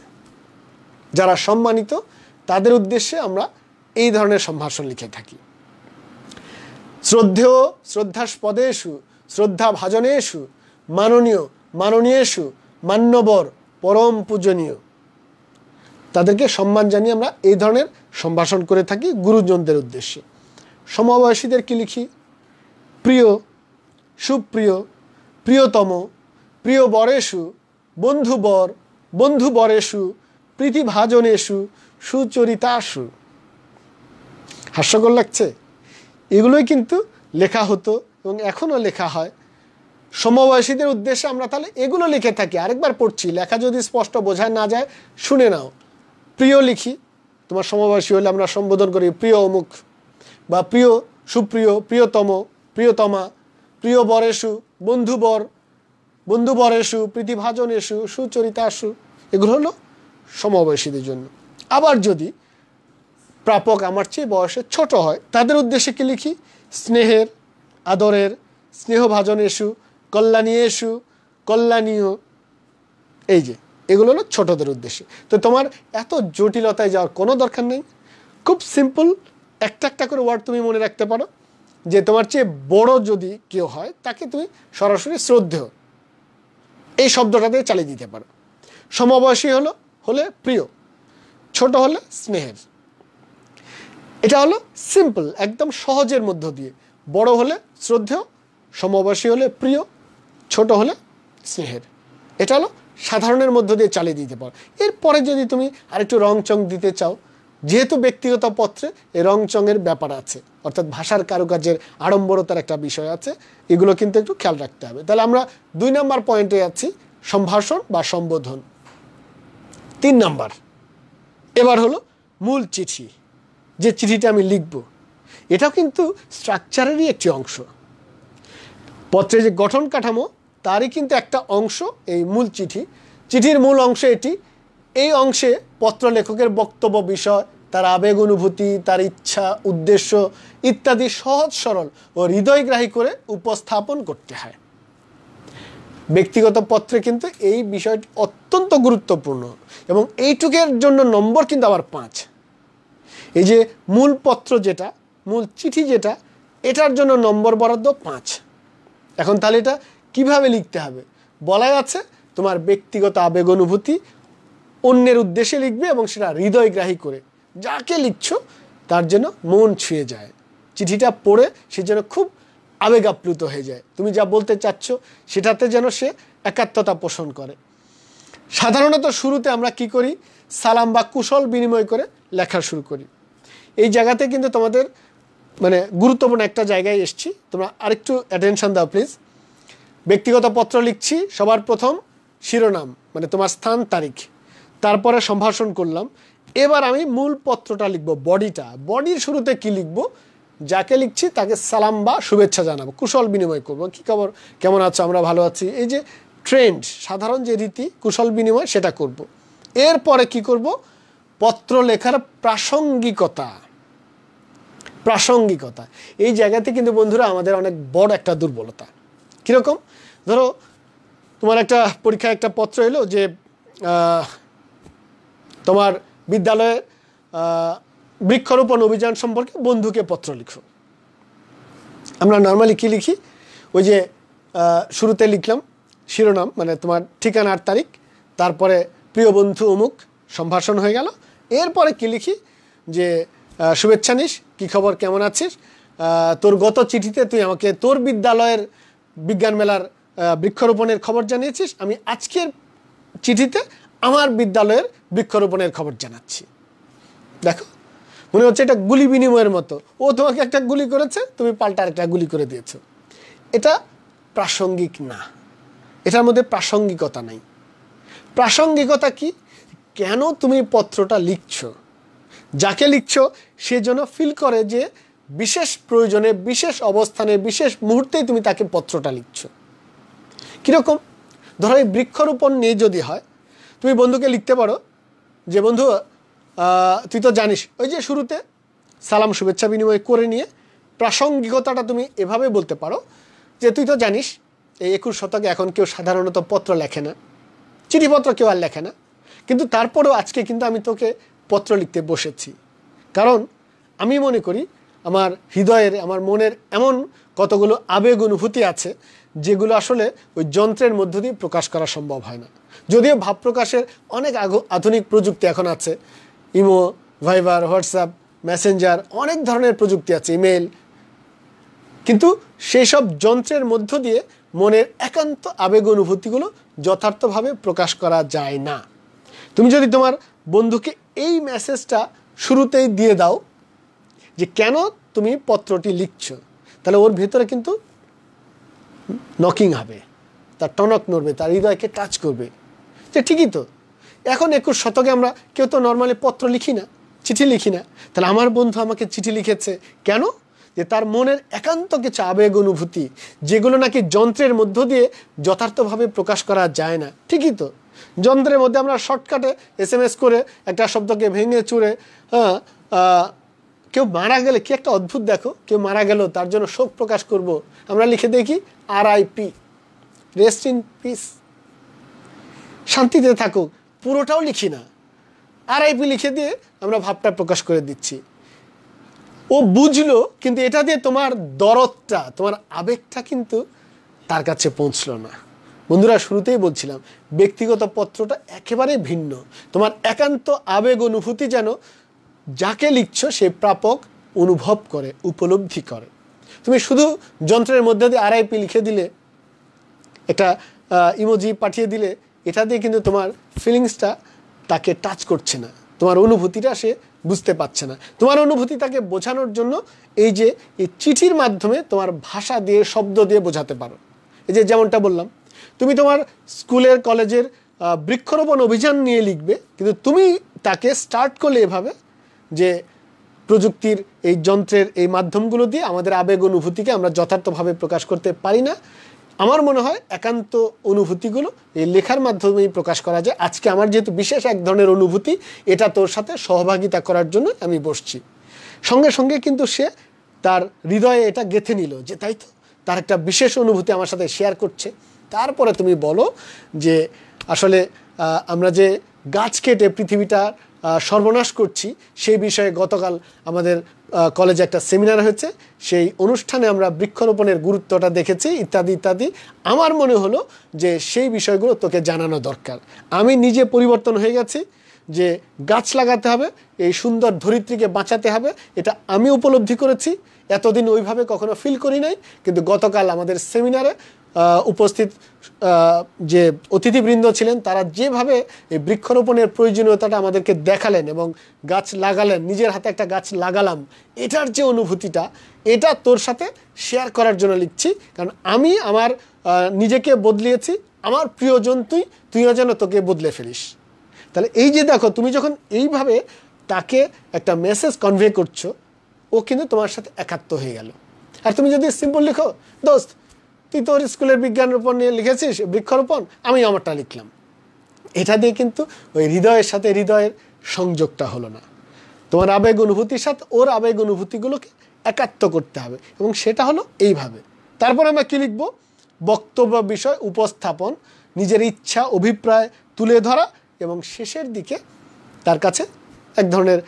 [SPEAKER 1] যারা সম্মানিত, তাদের উদ্দেশ্যে আমরা এই ধরনের সম্ভাষণ লিখে থাকি। শ্রদ্ধেয়, শ্রদ্ধাস্পদেশু শ্রদ্ধা ভাজনেশু মাননীয়, মাননীয়েশু, মান্যবর, পরম পূজনীয়। তাদেরকে সম্মান জানিয়ে আমরা এই ধরনের সম্ভাষণ করে থাকি গুরুজনদের উদ্দেশ্যে। সমবয়সীদের কি লিখি? প্রিয়, সুপ্রিয়, প্রিয়তম, প্রিয় বরেশু বন্ধুবর বন্ধু বরেশু প্রীতিভাজনেশু সুচরিতাসু। হাস্যকর লাগছে? এগুলোই কিন্তু লেখা হতো এবং এখনও লেখা হয়। সমবয়সীদের উদ্দেশ্যে আমরা তাহলে এগুলো লিখে থাকি। আরেকবার পড়ছি। লেখা যদি স্পষ্ট বোঝা না যায়, শুনে নাও। প্রিয় লিখি, তোমার সমবয়সী হলে আমরা সম্বোধন করি, প্রিয় অমুক বা প্রিয় সুপ্রিয়, প্রিয়তম, প্রিয়তমা, প্রিয় বরেশু বন্ধুবর বন্ধু বরেশু প্রীতিভাজন এসু সুচরিতাসু। এগুলো হলো সমবয়সীদের জন্য। আবার যদি প্রাপক আমার চেয়ে বয়সে ছোট হয়, তাদের উদ্দেশ্যে কি লিখি? স্নেহের, আদরের স্নেহভাজন এসু কল্যাণী এসু কল্যাণীয়। এই যে এগুলো হলো ছোটদের উদ্দেশ্যে। তো তোমার এত জটিলতায় যাওয়ার কোনো দরকার নেই। খুব সিম্পল একটা একটা করে ওয়ার্ড তুমি মনে রাখতে পারো। যে তোমার চেয়ে বড় যদি কেউ হয়, তাকে তুমি সরাসরি শ্রদ্ধেয় এই শব্দটা দিয়ে চালিয়ে দিতে পারো। সমবয়সী হলো, হলে প্রিয়, ছোট হলে স্নেহের। এটা হলো সিম্পল একদম সহজের মধ্য দিয়ে। বড় হলে শ্রদ্ধেয়, সমবয়সী হলে প্রিয়, ছোট হলে স্নেহের। এটা হলো সাধারণের মধ্য দিয়ে চালিয়ে দিতে পারো। এরপরে যদি তুমি আরেকটু রং চং দিতে চাও, যেহেতু ব্যক্তিগত পত্রে এই রং চঙের ব্যাপার আছে, অর্থাৎ ভাষার কারুকার্যের আড়ম্বরতার একটা বিষয় আছে, এগুলো কিন্তু একটু খেয়াল রাখতে হবে। তাহলে আমরা দুই নাম্বার পয়েন্টে যাচ্ছি সম্ভাষণ বা সম্বোধন। তিন নাম্বার, এবার হলো মূল চিঠি, যে চিঠিটা আমি লিখব। এটাও কিন্তু স্ট্রাকচারেরই একটি অংশ। পত্রের যে গঠন কাঠামো তারই কিন্তু একটা অংশ, এই মূল চিঠি। চিঠির মূল অংশ এটি। এই অংশে পত্র লেখকের বক্তব্য বিষয়, তার আবেগ অনুভূতি, তার ইচ্ছা, উদ্দেশ্য ইত্যাদি সহজ সরল ও হৃদয়গ্রাহী করে উপস্থাপন করতে হয়। ব্যক্তিগত পত্রে কিন্তু এই বিষয়টি অত্যন্ত গুরুত্বপূর্ণ এবং এইটুকের জন্য নম্বর কিন্তু আবার পাঁচ। এই যে মূল পত্র যেটা, মূল চিঠি যেটা, এটার জন্য নম্বর বরাদ্দ পাঁচ। এখন তাহলে এটা কীভাবে লিখতে হবে? বলাই আছে তোমার ব্যক্তিগত আবেগ অনুভূতি অন্যের উদ্দেশ্যে লিখবে এবং সেটা হৃদয়গ্রাহী করে। যাকে লিখছো, তার যেন মন ছুঁয়ে যায়। চিঠিটা পড়ে সে যেন খুব আবেগ আপ্লুত হয়ে যায়। তুমি যা বলতে চাচ্ছ, সেটাতে যেন সে একাত্মতা পোষণ করে। সাধারণত শুরুতে আমরা কি করি? সালাম বা কুশল বিনিময় করে লেখা শুরু করি। এই জায়গাতে কিন্তু তোমাদের মানে গুরুত্বপূর্ণ একটা জায়গায় এসছি। তোমরা আরেকটু অ্যাটেনশন দাও প্লিজ ব্যক্তিগত পত্র লিখছি, সবার প্রথম শিরোনাম মানে তোমার স্থান, তারিখ। তারপরে সম্ভাষণ করলাম। এবার আমি মূল পত্রটা লিখব, বডিটা। বডির শুরুতে কি লিখব? যাকে লিখছি তাকে সালাম বা শুভেচ্ছা জানাব, কুশল বিনিময় করব। কি খবর? কেমন আছো? আমরা ভালো আছি। এই যে ট্রেন্ড সাধারণ যে রীতি, কুশল বিনিময়, সেটা করব। এরপরে কি করব? পত্র লেখার প্রাসঙ্গিকতা। প্রাসঙ্গিকতা। এই জায়গাতে কিন্তু বন্ধুরা আমাদের অনেক বড় একটা দুর্বলতা। কীরকম? ধরো, তোমার একটা পরীক্ষায় একটা পত্র এলো যে তোমার বিদ্যালয়ে বৃক্ষরোপণ অভিযান সম্পর্কে বন্ধুকে পত্র লিখো। আমরা নর্মালি কী লিখি? ওই যে শুরুতে লিখলাম শিরোনাম মানে তোমার ঠিকানার তারিখ, তারপরে প্রিয় বন্ধু অমুক, সম্ভাষণ হয়ে গেল। এরপরে কী লিখি? যে শুভেচ্ছা নিস, কী খবর, কেমন আছিস? তোর গত চিঠিতে তুই আমাকে তোর বিদ্যালয়ের বিজ্ঞান মেলার বৃক্ষরোপণের খবর জানিয়েছিস। আমি আজকের চিঠিতে আমার বিদ্যালয়ের বৃক্ষরোপণের খবর জানাচ্ছি। দেখো, মনে হচ্ছে এটা গুলি বিনিময়ের মতো। ও তোমাকে একটা গুলি করেছে, তুমি পাল্টা একটা গুলি করে দিয়েছ। এটা প্রাসঙ্গিক না। এটার মধ্যে প্রাসঙ্গিকতা নাই। প্রাসঙ্গিকতা কি? কেন তুমি পত্রটা লিখছ? যাকে লিখছ, সে যেন ফিল করে যে বিশেষ প্রয়োজনে, বিশেষ অবস্থানে, বিশেষ মুহূর্তেই তুমি তাকে পত্রটা লিখছ। কীরকম? ধরো এই বৃক্ষরোপণ নিয়ে যদি হয়, তুমি বন্ধুকে লিখতে পারো যে, বন্ধু তুই তো জানিস, ওই যে শুরুতে সালাম, শুভেচ্ছা বিনিময় করে নিয়ে প্রাসঙ্গিকতাটা তুমি এভাবে বলতে পারো যে, তুই তো জানিস, এই একুশ শতকে এখন কেউ সাধারণত পত্র লেখে না, চিঠিপত্র কেউ আর লেখে না। কিন্তু তারপরেও আজকে কিন্তু আমি তোকে পত্র লিখতে বসেছি। কারণ আমি মনে করি আমার হৃদয়ের, আমার মনের এমন কতগুলো আবেগ অনুভূতি আছে যেগুলো আসলে ওই যন্ত্রের মধ্য দিয়ে প্রকাশ করা সম্ভব হয় না। যদিও ভাব প্রকাশের অনেক আধুনিক প্রযুক্তি এখন আছে। ইমো, ভাইবার, হোয়াটসঅ্যাপ, মেসেঞ্জার, অনেক ধরনের প্রযুক্তি আছে ইমেল কিন্তু সেই সব যন্ত্রের মধ্য দিয়ে মনের একান্ত আবেগ অনুভূতিগুলো যথার্থভাবে প্রকাশ করা যায় না। তুমি যদি তোমার বন্ধুকে এই মেসেজটা শুরুতেই দিয়ে দাও যে কেন তুমি পত্রটি লিখছ? তাহলে ওর ভেতরে কিন্তু নকিং হবে। তার টনক নড়বে, তার হৃদয়কে টাচ করবে। যে ঠিকই তো। এখন একুশ শতকে আমরা কেউ তো নর্মালি পত্র লিখি না, চিঠি লিখি না। তাহলে আমার বন্ধু আমাকে চিঠি লিখেছে। কেন? যে তার মনের একান্ত কিছু আবেগ অনুভূতি, যেগুলো নাকি যন্ত্রের মধ্য দিয়ে যথার্থভাবে প্রকাশ করা যায় না। ঠিকই তো। যন্ত্রের মধ্যে আমরা শর্টকাটে এস করে একটা শব্দকে ভেঙে চুড়ে হ্যাঁ কেউ মারা গেলে কি একটা অদ্ভুত দেখো? কেউ মারা গেল তার জন্য শোক প্রকাশ করব। আমরা লিখে দেখি R I P rest in peace শান্তিতে থাকুক, পুরোটাও লিখি না। আর আইপি লিখে দিয়ে আমরা ভাবটা প্রকাশ করে দিচ্ছি। ও বুঝলো, কিন্তু এটা দিয়ে তোমার দরদটা, তোমার আবেগটা কিন্তু তার কাছে পৌঁছলো না। বন্ধুরা, শুরুতেই বলছিলাম, ব্যক্তিগত পত্রটা একেবারে ভিন্ন। তোমার একান্ত আবেগ অনুভূতি যেন যাকে লিখছো সে প্রাপক অনুভব করে, উপলব্ধি করে। তুমি শুধু যন্ত্রের মধ্যে দিয়ে আরআইপি লিখে দিলে, একটা ইমোজি পাঠিয়ে দিলে, এটা দিয়ে কিন্তু তোমার ফিলিংসটা তাকে টাচ করছে না। তোমার অনুভূতিটা সে বুঝতে পারছে না। তোমার অনুভূতি তাকে বোঝানোর জন্য এই যে, এই চিঠির মাধ্যমে তোমার ভাষা দিয়ে, শব্দ দিয়ে বোঝাতে পারো। এই যে যেমনটা বললাম, তুমি তোমার স্কুলের, কলেজের বৃক্ষরোপণ অভিযান নিয়ে লিখবে, কিন্তু তুমি তাকে স্টার্ট করলে এভাবে যে প্রযুক্তির এই যন্ত্রের এই মাধ্যমগুলো দিয়ে আমাদের আবেগ অনুভূতিকে আমরা যথার্থভাবে প্রকাশ করতে পারি না। আমার মনে হয় একান্ত অনুভূতিগুলো এই লেখার মাধ্যমেই প্রকাশ করা যায়। আজকে আমার যেহেতু বিশেষ এক ধরনের অনুভূতি, এটা তোর সাথে সহভাগিতা করার জন্য আমি বসছি। সঙ্গে সঙ্গে কিন্তু সে তার হৃদয়ে এটা গেথে নিল যে, তাই তো, তার একটা বিশেষ অনুভূতি আমার সাথে শেয়ার করছে। তারপরে তুমি বলো যে, আসলে আমরা যে গাছ কেটে পৃথিবীটা সর্বনাশ করছি। সেই বিষয়ে গতকাল আমাদের কলেজে একটা সেমিনার হয়েছে। সেই অনুষ্ঠানে আমরা বৃক্ষরোপণের গুরুত্বটা দেখেছি, ইত্যাদি ইত্যাদি। আমার মনে হলো যে সেই বিষয়গুলো তোকে জানানো দরকার। আমি নিজে পরিবর্তন হয়ে গেছি যে গাছ লাগাতে হবে, এই সুন্দর ধরিত্রীকে বাঁচাতে হবে। এটা আমি উপলব্ধি করেছি। এতদিন ওইভাবে কখনো ফিল করি নাই, কিন্তু গতকাল আমাদের সেমিনারে উপস্থিত যে অতিথিবৃন্দ ছিলেন, তারা যেভাবে এই বৃক্ষরোপণের প্রয়োজনীয়তাটা আমাদেরকে দেখালেন এবং গাছ লাগালেন, নিজের হাতে একটা গাছ লাগালাম, এটার যে অনুভূতিটা, এটা তোর সাথে শেয়ার করার জন্য লিখছি। কারণ আমি আমার নিজেকে বদলিয়েছি, আমার প্রিয়জন তুই, তুইও যেন তোকে বদলে ফেলিস। তাহলে এই যে দেখো, তুমি যখন এইভাবে তাকে একটা মেসেজ কনভে করছ, ও কিন্তু তোমার সাথে একাত্ম হয়ে গেল। আর তুমি যদি সিম্পল লিখো, দোস্ত তুই তোর স্কুলের বিজ্ঞান রোপণ নিয়ে লিখেছিস, বৃক্ষরোপণ, আমি আমারটা লিখলাম। এটা দিয়ে কিন্তু ওই হৃদয়ের সাথে হৃদয়ের সংযোগটা হলো না। তোমার আবেগ অনুভূতির সাথে ওর আবেগ অনুভূতিগুলোকে একাত্ম করতে হবে এবং সেটা হলো এইভাবে। তারপর আমরা কী লিখব? বক্তব্য বিষয়, উপস্থাপন, নিজের ইচ্ছা, অভিপ্রায় তুলে ধরা এবং শেষের দিকে তার কাছে এক ধরনের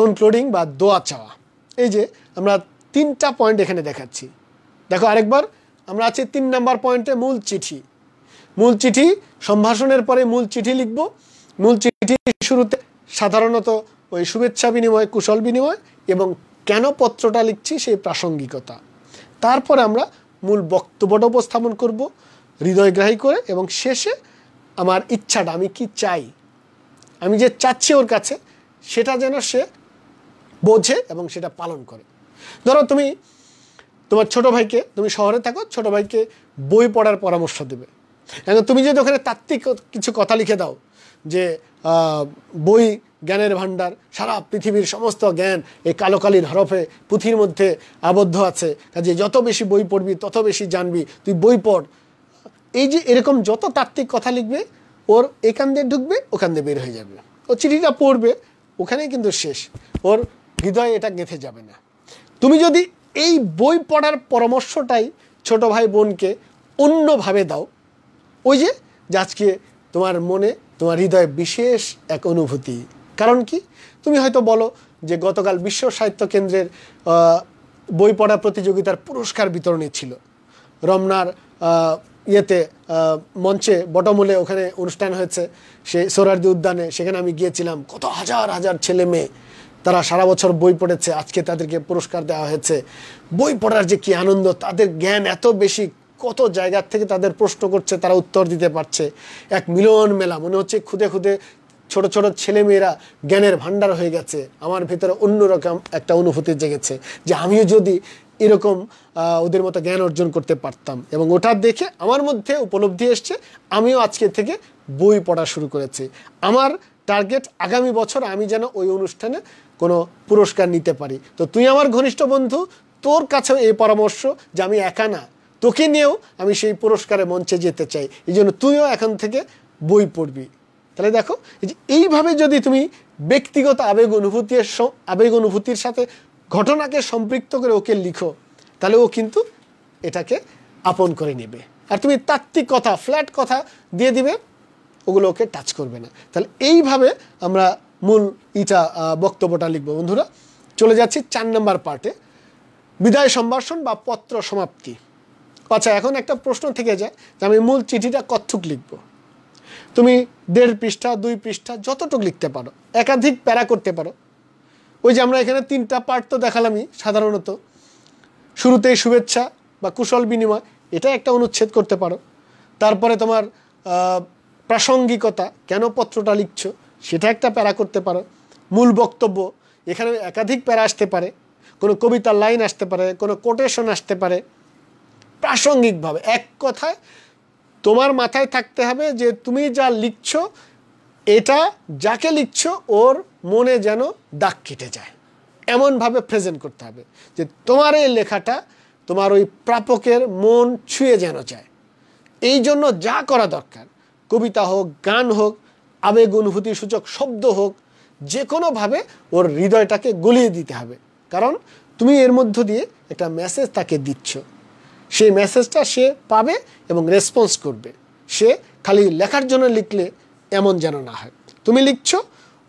[SPEAKER 1] কনক্লুডিং বা দোয়া চাওয়া। এই যে আমরা তিনটা পয়েন্ট এখানে দেখাচ্ছি। দেখো আরেকবার আমরা আছি তিন নাম্বার পয়েন্টে মূল চিঠি। মূল চিঠি, সম্ভাষণের পরে মূল চিঠি লিখব। মূল চিঠি শুরুতে সাধারণত ওই শুভেচ্ছা বিনিময়, কুশল বিনিময় এবং কেন পত্রটা লিখছি সেই প্রাসঙ্গিকতা। তারপরে আমরা মূল বক্তব্যটা উপস্থাপন করব, হৃদয়গ্রাহী করে এবং শেষে আমার ইচ্ছাটা, আমি কি চাই? আমি যে চাচ্ছি ওর কাছে, সেটা যেন সে বোঝে এবং সেটা পালন করে। ধরো তুমি তোমার ছোট ভাইকে তুমি শহরে থাকো, ছোট ভাইকে বই পড়ার পরামর্শ দেবে। এখন তুমি যদি ওখানে তাত্ত্বিক কিছু কথা লিখে দাও যে বই জ্ঞানের ভাণ্ডার, সারা পৃথিবীর সমস্ত জ্ঞান এই কালো কালির হরফে, পুঁথির মধ্যে আবদ্ধ আছে, কাজে যত বেশি বই পড়বি, তত বেশি জানবি, তুই বই পড়। এই যে এরকম যত তাত্ত্বিক কথা লিখবে, ওর এখান দিয়ে ঢুকবে ওখান দিয়ে বের হয়ে যাবে। ও চিঠিটা পড়বে, ওখানেই কিন্তু শেষ। ওর হৃদয়ে এটা গেঁথে যাবে না। তুমি যদি এই বই পড়ার পরামর্শটাই ছোট ভাই বোনকে অন্যভাবে দাও। ওই যে আজকে তোমার মনে, তোমার হৃদয়ে বিশেষ এক অনুভূতি। কারণ কি? তুমি হয়তো বলো যে গতকাল বিশ্ব সাহিত্য কেন্দ্রের বই পড়া প্রতিযোগিতার পুরস্কার বিতরণী ছিল। রমনার ইয়েতে মঞ্চে, বটমূলে ওখানে অনুষ্ঠান হয়েছে। সেই সোরারদি উদ্যানে, সেখানে আমি গিয়েছিলাম। কত হাজার হাজার ছেলে মেয়ে তারা সারা বছর বই পড়েছে, আজকে তাদেরকে পুরস্কার দেওয়া হয়েছে। বই পড়ার যে কি আনন্দ, তাদের জ্ঞান এত বেশি, কত জায়গার থেকে তাদের প্রশ্ন করছে, তারা উত্তর দিতে পারছে। এক মিলন মেলা, মনে হচ্ছে খুদে খুদে ছোট ছোট ছেলেমেয়েরা জ্ঞানের ভাণ্ডার হয়ে গেছে। আমার ভিতরে অন্যরকম একটা অনুভূতি জেগেছে, যে আমিও যদি এরকম ওদের মতো জ্ঞান অর্জন করতে পারতাম। এবং ওটা দেখে আমার মধ্যে উপলব্ধি এসছে, আমিও আজকে থেকে বই পড়া শুরু করেছি। আমার টার্গেট আগামী বছর আমি যেন ওই অনুষ্ঠানে কোনো পুরস্কার নিতে পারি। তো তুই আমার ঘনিষ্ঠ বন্ধু, তোর কাছেও এই পরামর্শ যে আমি একা না, তোকে নিয়েও আমি সেই পুরস্কারে মঞ্চে যেতে চাই। এই জন্য তুইও এখন থেকে বই পড়বি। তাহলে দেখো যে এইভাবে যদি তুমি ব্যক্তিগত আবেগ অনুভূতির আবেগ অনুভূতির সাথে ঘটনাকে সম্পৃক্ত করে ওকে লিখো, তাহলে ও কিন্তু এটাকে আপন করে নেবে। আর তুমি তাত্ত্বিক কথা ফ্ল্যাট কথা দিয়ে দিবে, ওগুলো ওকে টাচ করবে না। তাহলে এইভাবে আমরা মূল ইটা বক্তব্যটা লিখব বন্ধুরা। চলে যাচ্ছি চার নম্বর পার্টে। বিদায় সম্ভাষণ বা পত্র সমাপ্তি। আচ্ছা এখন একটা প্রশ্ন থেকে যায় যে আমি মূল চিঠিটা কত্থুক লিখব। তুমি দেড় পৃষ্ঠা, দুই পৃষ্ঠা, যতটুক লিখতে পারো, একাধিক প্যারা করতে পারো। ওই যে আমরা এখানে তিনটা পার্ট তো দেখালামই সাধারণত। শুরুতেই শুভেচ্ছা বা কুশল বিনিময় এটা একটা অনুচ্ছেদ করতে পারো। তারপরে তোমার প্রাসঙ্গিকতা, কেন পত্রটা লিখছো? সেটা একটা প্যারা করতে পারো। মূল বক্তব্য, এখানে একাধিক প্যারা আসতে পারে। কোনো কবিতার লাইন আসতে পারে, কোনো কোটেশন আসতে পারে। প্রাসঙ্গিকভাবে, এক কথায় তোমার মাথায় থাকতে হবে যে তুমি যা লিখছো, এটা যাকে লিখছো, ওর মনে যেন দাগ কেটে যায়। এমনভাবে প্রেজেন্ট করতে হবে যে তোমার এই লেখাটা তোমার ওই প্রাপকের মন ছুঁয়ে যেন যায়। এই জন্য যা করা দরকার, কবিতা হোক, গান হোক আবেগ, অনুভূতি, সূচক শব্দ হোক যে কোনোভাবে ওর হৃদয়টাকে গলিয়ে দিতে হবে। কারণ তুমি এর মধ্য দিয়ে একটা মেসেজ তাকে দিচ্ছ। সেই মেসেজটা সে পাবে এবং রেসপন্স করবে। সে খালি লেখার জন্য লিখলে এমন যেন না হয়। তুমি লিখছো,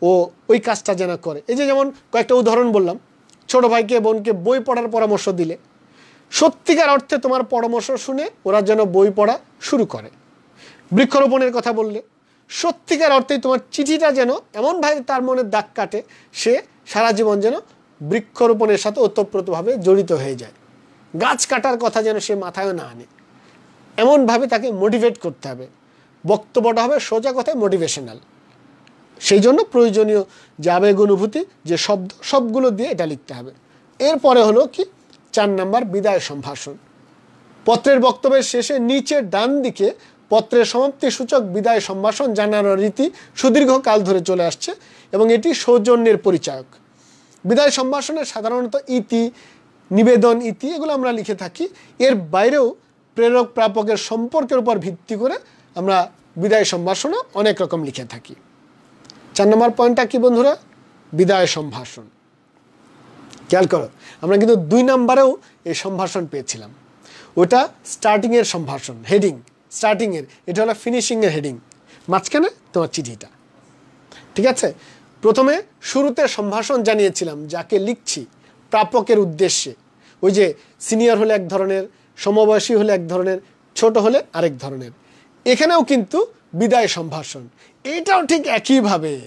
[SPEAKER 1] ও ওই কাজটা যেন করে। এই যে যেমন কয়েকটা উদাহরণ বললাম। ছোট ভাইকে, বোনকে বই পড়ার পরামর্শ দিলে। সত্যিকার অর্থে তোমার পরামর্শ শুনে ওরা যেন বই পড়া শুরু করে। বৃক্ষরোপণের কথা বললে। সত্যিকার অর্থেই তোমার চিঠিটা যেন এমনভাবে তার মনে দাগ কাটে, সে সারা জীবন যেন বৃক্ষরোপণের সাথে ওতপ্রোতভাবে জড়িত হয়ে যায়। গাছ কাটার কথা যেন সে মাথায় না আনে। এমনভাবে তাকে মোটিভেট করতে হবে। বক্তব্যটা হবে সোজা কথায় মোটিভেশনাল সেই জন্য প্রয়োজনীয় যে আবেগ অনুভূতি, যে শব্দ, সবগুলো দিয়ে এটা লিখতে হবে। এরপরে হলো কি? চার নাম্বার বিদায় সম্ভাষণ। পত্রের বক্তব্যের শেষে নিচের ডান দিকে পত্রের সমাপ্তি সূচক বিদায় সম্ভাষণ জানানোর রীতি সুদীর্ঘকাল ধরে চলে আসছে এবং এটি সৌজন্যের পরিচায়ক। বিদায় সম্ভাষণে সাধারণত ইতি, নিবেদন ইতি এগুলো আমরা লিখে থাকি। এর বাইরেও প্রেরক প্রাপকের সম্পর্কের উপর ভিত্তি করে আমরা বিদায় সম্ভাষণও অনেক রকম লিখে থাকি। চার নম্বর পয়েন্টটা কি বন্ধুরা? বিদায় সম্ভাষণ। খেয়াল করো, আমরা কিন্তু দুই নাম্বারেও এই সম্ভাষণ পেয়েছিলাম। ওটা স্টার্টিংয়ের সম্ভাষণ হেডিং স্টার্টিংয়ের এটা হলো ফিনিশিংয়ের হেডিং মাঝখানে তোমার চিঠিটা। ঠিক আছে? প্রথমে শুরুতে সম্ভাষণ জানিয়েছিলাম, যাকে লিখছি প্রাপকের উদ্দেশ্যে। ওই যে সিনিয়র হলে এক ধরনের, সমবয়সী হলে এক ধরনের, ছোট হলে আরেক ধরনের। এখানেও কিন্তু বিদায় সম্ভাষণ। এটাও ঠিক একইভাবে।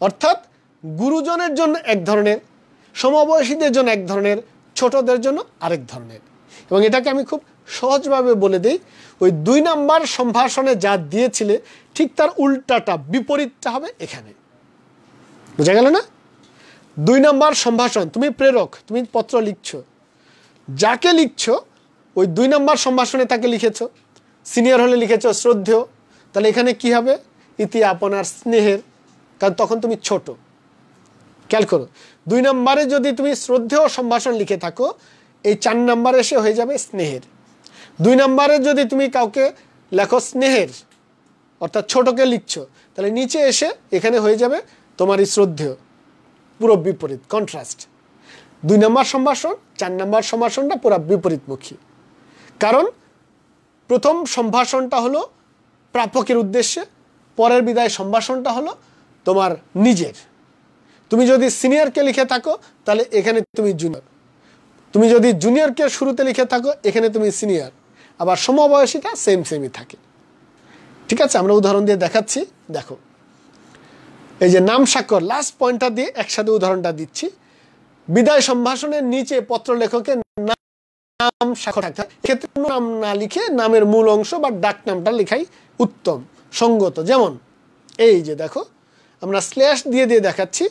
[SPEAKER 1] অর্থাৎ গুরুজনের জন্য এক ধরনের, সমবয়সীদের জন্য এক ধরনের, ছোটদের জন্য আরেক ধরনের। এবং এটাকে আমি খুব সহজভাবে বলে দিই, ওই দুই নাম্বার সম্ভাষণে যা দিয়েছিলে, ঠিক তার উল্টাটা বিপরীতটা হবে এখানে। বোঝা গেল না? দুই নাম্বার সম্ভাষণ, তুমি প্রেরক, তুমি পত্র লিখছো। যাকে লিখছো, ওই দুই নাম্বার সম্ভাষণে তাকে লিখেছো। সিনিয়র হলে লিখেছো শ্রদ্ধেয়। তাহলে এখানে কি হবে? ইতি আপনার স্নেহের, কারণ তখন তুমি ছোট। খেয়াল করো, দুই নম্বরে যদি তুমি শ্রদ্ধেয় সম্ভাষণ লিখে থাকো, এই চার নম্বরে এসে হয়ে যাবে স্নেহের। দুই নম্বরে যদি তুমি কাউকে লেখো স্নেহের, অর্থাৎ ছোটকে লিখছো, তাহলে নিচে এসে এখানে হয়ে যাবে তোমার শ্রদ্ধেয়। পুরো বিপরীত কন্ট্রাস্ট দুই নম্বর সম্ভাষণ, চার নম্বর সম্ভাষণটা পুরো বিপরীতমুখী। কারণ প্রথম সম্ভাষণটা হলো প্রাপকের উদ্দেশ্যে, পরের বিদায় সম্ভাষণটা হলো তোমার নিজের। তুমি যদি সিনিয়রকে লিখে থাকো, তাহলে এখানে তুমি জুনিয়র। তুমি যদি জুনিয়রকে শুরুতে লিখে থাকো, এখানে তুমি সিনিয়র। আবার সমবয়সীটা সেম সেমই থাকে। ঠিক আছে? আমরা উদাহরণ দিয়ে দেখাচ্ছি। দেখো। এই যে নাম স্বাক্ষর লাস্ট পয়েন্টটা দিয়ে একসাথে উদাহরণটা দিচ্ছি। বিদায় সম্ভাষণের নিচে পত্র লেখকের নাম স্বাক্ষর থাকতে কোনো নাম না লিখে নামের মূল অংশ বা ডাক নামটা লেখাই উত্তম, সঙ্গত। যেমন, এই যে দেখো, আমরা স্ল্যাশ দিয়ে দিয়ে দেখাচ্ছি।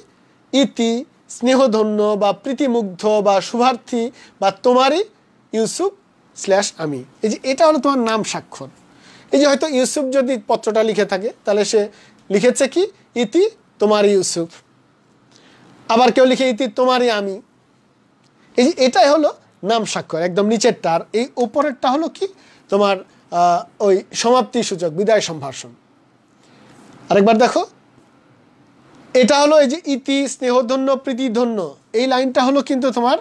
[SPEAKER 1] ইতি, স্নেহধন্য বা প্রীতিমুগ্ধ বা শুভার্থী বা তোমারই ইউসুফ স্ল্যাশ আমি। এই যে এটা হলো তোমার নাম স্বাক্ষর। এই যে হয়তো ইউসুফ যদি পত্রটা লিখে থাকে, তাহলে সে লিখেছে কি? ইতি তোমার ইউসুফ। আবার কেউ লিখে ইতি তোমারই আমি। এই যে এটাই হলো নাম স্বাক্ষর, একদম নিচেরটা। আর এই উপরেরটা হলো কি? তোমার ওই সমাপ্তি সূচক, বিদায় সম্ভাষণ। আরেকবার দেখো। এটা হলো এই যে ইতি, স্নেহধন্য, প্রীতিধন্য। এই লাইনটা হলো কিন্তু তোমার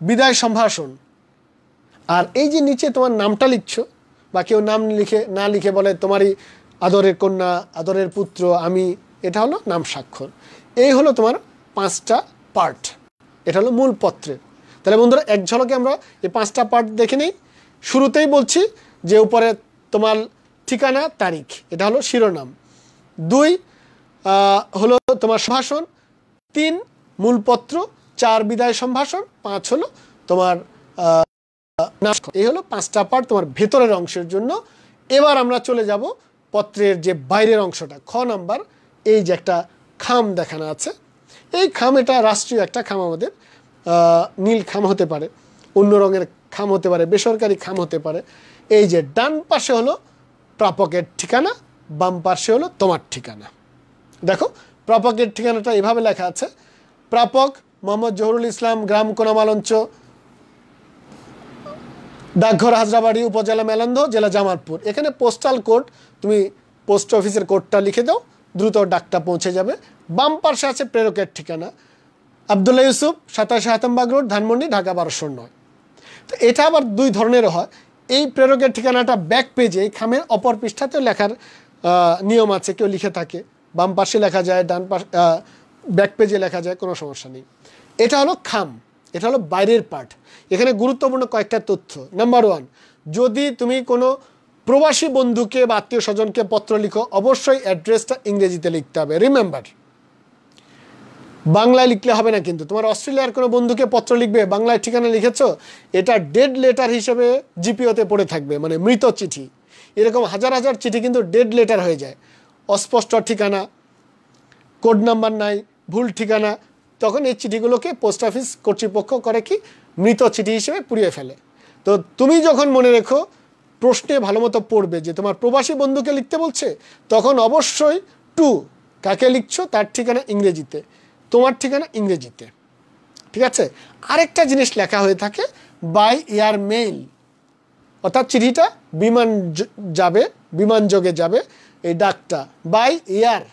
[SPEAKER 1] বিদায় সম্ভাষণ। আর এই যে নিচে তোমার নামটা লিখছো, বা কেউ নাম লিখে, না লিখে বলে তোমারই আদরের কন্যা, আদরের পুত্র, আমি, এটা হলো নাম স্বাক্ষর। এই হলো তোমার পাঁচটা পার্ট এটা হলো মূল পত্রের। তাহলে বন্ধুরা, এক ঝলকে আমরা এই পাঁচটা পার্ট দেখে নেই। শুরুতেই বলছি যে উপরে তোমার ঠিকানা, তারিখ, এটা হলো শিরোনাম। দুই হলো তোমার সম্ভাষণ। তিন মূলপত্র চার, বিদায় সম্ভাষণ। পাঁচ, হলো তোমার এই হলো পাঁচটা পার্ট তোমার ভেতরের অংশের জন্য। এবার আমরা চলে যাব পত্রের যে বাইরের অংশটা। খ নাম্বার, এই যে একটা খাম দেখানো আছে। এই খাম এটা রাষ্ট্রীয় একটা খাম আমাদের। নীল খাম হতে পারে, অন্য রঙের খাম হতে পারে, বেসরকারি খাম হতে পারে। এই যে ডান পাশে হলো প্রাপকের ঠিকানা, বাম পাশে হলো তোমার ঠিকানা। দেখো, প্রাপকের ঠিকানাটা এভাবে লেখা আছে। প্রাপক মোহাম্মদ জহুরুল ইসলাম, গ্রাম কোনামালঞ্চ ডাকঘর হাজরাবাড়ি উপজেলা মেলান্দ, জেলা জামালপুর। এখানে পোস্টাল কোড তুমি পোস্ট অফিসের কোডটা লিখে দাও, দ্রুত ডাকটা পৌঁছে যাবে। বাম পাশে আছে প্রেরকের ঠিকানা। আবদুল্লাহ ইউসুফ, সাতাশে হাতামবাগ রোড, ধানমন্ডি, ঢাকা বারোশো নয়। তো এটা আবার দুই ধরনের হয়। এই প্রেরকের ঠিকানাটা ব্যাক পেজে এই খামের অপর পৃষ্ঠাতেও লেখার নিয়ম আছে, কেউ লিখে থাকে। বাম পাশে লেখা যায়, ডান পাশ ব্যাক পেজে লেখা যায়, কোনো সমস্যা নেই। এটা হলো খাম। এটা হলো বাইরের পার্ট এখানে গুরুত্বপূর্ণ কয়েকটা তথ্য। নাম্বার ওয়ান যদি তুমি কোনো প্রবাসী বন্ধুকে বা আত্মীয় স্বজনকে পত্র লিখো, অবশ্যই অ্যাড্রেসটা ইংরেজিতে লিখতে হবে। রিমেম্বার বাংলায় লিখলে হবে না কিন্তু। তোমার অস্ট্রেলিয়ার কোনো বন্ধুকে পত্র লিখবে, বাংলায় ঠিকানা লিখেছো, এটা ডেড লেটার হিসেবে জিপিওতে পড়ে থাকবে মানে মৃত চিঠি। এরকম হাজার হাজার চিঠি কিন্তু ডেড লেটার হয়ে যায়। অস্পষ্ট ঠিকানা কোড নাম্বার নাই, ভুল ঠিকানা, তখন এই চিঠিগুলোকে পোস্ট অফিস কর্তৃপক্ষ করে কি? মৃত চিঠি হিসেবে পুড়িয়ে ফেলে। তো তুমি যখন মনে রেখো, প্রশ্নে ভালো মতো পড়বে যে তোমার প্রবাসী বন্ধুকে লিখতে বলছে, তখন অবশ্যই টু কাকে লিখছো তার ঠিকানা ইংরেজিতে, তোমার ঠিকানা ইংরেজিতে। ঠিক আছে? আরেকটা জিনিস লেখা হয়ে থাকে বাই এয়ার মেইল অর্থাৎ চিঠিটা বিমান যাবে, বিমান যোগে যাবে, এই ডাকটা বাই এয়ার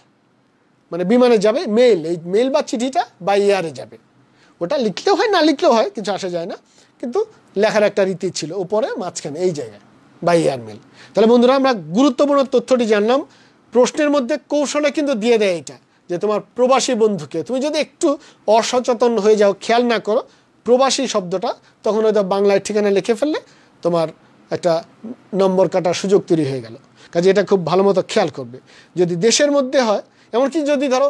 [SPEAKER 1] মানে বিমানে যাবে মেল এই মেল বা চিঠিটা বাই এয়ারে যাবে। ওটা লিখলেও হয়, না লিখলেও হয়, কিছু আসা যায় না। কিন্তু লেখার একটা রীতি ছিল উপরে, মাঝখানে, এই জায়গায়, বাই এয়ার মেল। তাহলে বন্ধুরা, আমরা গুরুত্বপূর্ণ তথ্যটি জানলাম। প্রশ্নের মধ্যে কৌশলে কিন্তু দিয়ে দেয় এটা, যে তোমার প্রবাসী বন্ধুকে। তুমি যদি একটু অসচেতন হয়ে যাও, খেয়াল না করো, প্রবাসী শব্দটা তখন হয়তো বাংলায় ঠিকানা লিখে ফেললে তোমার একটা নম্বর কাটার সুযোগ তৈরি হয়ে গেল। কাজে এটা খুব ভালো মতো খেয়াল করবে। যদি দেশের মধ্যে হয়, এমনকি যদি ধরো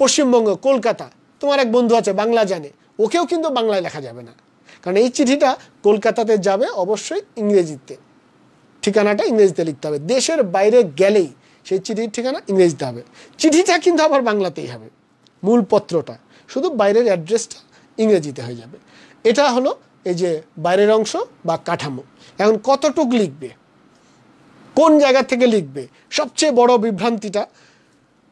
[SPEAKER 1] পশ্চিমবঙ্গ, কলকাতা, তোমার এক বন্ধু আছে, বাংলা জানে ওকেও কিন্তু বাংলায় লেখা যাবে না। কারণ এই চিঠিটা কলকাতাতে যাবে অবশ্যই ইংরেজিতে। ঠিকানাটা ইংরেজিতে লিখতে হবে। দেশের বাইরে গেলেই সেই চিঠির ঠিকানা ইংরেজিতে হবে। চিঠিটা কিন্তু আবার বাংলাতেই হবে। মূল পত্রটা। শুধু বাইরের অ্যাড্রেসটা ইংরেজিতে হয়ে যাবে। এটা হলো এই যে বাইরের অংশ বা কাঠামো। এখন কতটুক লিখবে? কোন জায়গা থেকে লিখবে? সবচেয়ে বড় বিভ্রান্তিটা।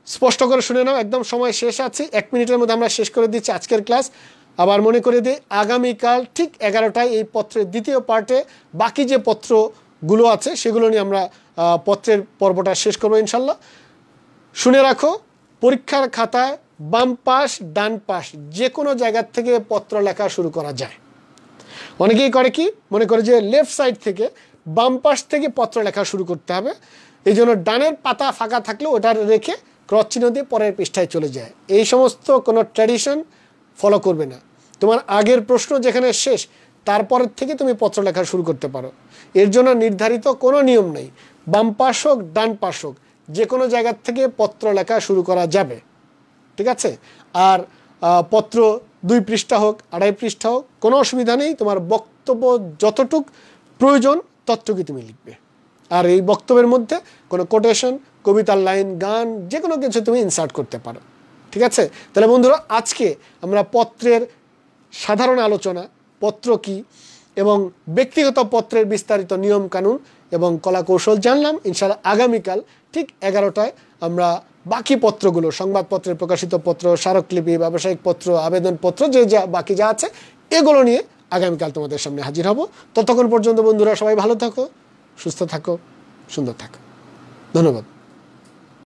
[SPEAKER 1] স্পষ্ট করে শুনে নাও, একদম সময় শেষ আছে। এক মিনিটের মধ্যে আমরা শেষ করে দিচ্ছি আজকের ক্লাস। আবার মনে করে দিই আগামীকাল ঠিক এগারোটায় এই পত্রের দ্বিতীয় পার্টে বাকি যে পত্রগুলো আছে, সেগুলো নিয়ে আমরা পত্রের পর্বটা শেষ করব ইনশাল্লাহ। শুনে রাখো, পরীক্ষার খাতায় বাম পাশ, ডান পাশ, যে কোনো জায়গার থেকে পত্র লেখা শুরু করা যায়। অনেকেই করে কি, মনে করে যে লেফট সাইড থেকে বাম পাশ থেকে পত্র লেখা শুরু করতে হবে। এই জন্য ডানের পাতা ফাঁকা থাকলেও ওটা রেখে ক্রস চিহ্ন দিয়ে পরের পৃষ্ঠায় চলে যায়। এই সমস্ত কোনো ট্র্যাডিশন ফলো করবে না। তোমার আগের প্রশ্ন যেখানে শেষ, তারপরের থেকে তুমি পত্র লেখা শুরু করতে পারো। এর জন্য নির্ধারিত কোনো নিয়ম নেই। বাম পাশ হোক, ডান পাশ হোক যে কোনো জায়গার থেকে পত্র লেখা শুরু করা যাবে। ঠিক আছে? আর পত্র দুই পৃষ্ঠা হোক, আড়াই পৃষ্ঠা হোক, কোনো অসুবিধা নেই। তোমার বক্তব্য যতটুক প্রয়োজন, ততটুকুই তুমি লিখবে। আর এই বক্তব্যের মধ্যে কোনো কোটেশন কবিতার লাইন গান যে কোনো কিছু তুমি ইনসার্ট করতে পারো। ঠিক আছে? তাহলে বন্ধুরা, আজকে আমরা পত্রের সাধারণ আলোচনা, পত্র কি এবং ব্যক্তিগত পত্রের বিস্তারিত নিয়ম কানুন এবং কলা কৌশল জানলাম। ইনশাআল্লাহ আগামীকাল ঠিক এগারোটায় আমরা বাকি পত্রগুলো, সংবাদপত্রে প্রকাশিত পত্র, স্মারকলিপি, ব্যবসায়িক পত্র, আবেদনপত্র, যে যা, বাকি যা আছে, এগুলো নিয়ে আগামীকাল তোমাদের সামনে হাজির হব। ততক্ষণ পর্যন্ত বন্ধুরা, সবাই ভালো থাকো, সুস্থ থাকো, সুন্দর থাকো। ধন্যবাদ।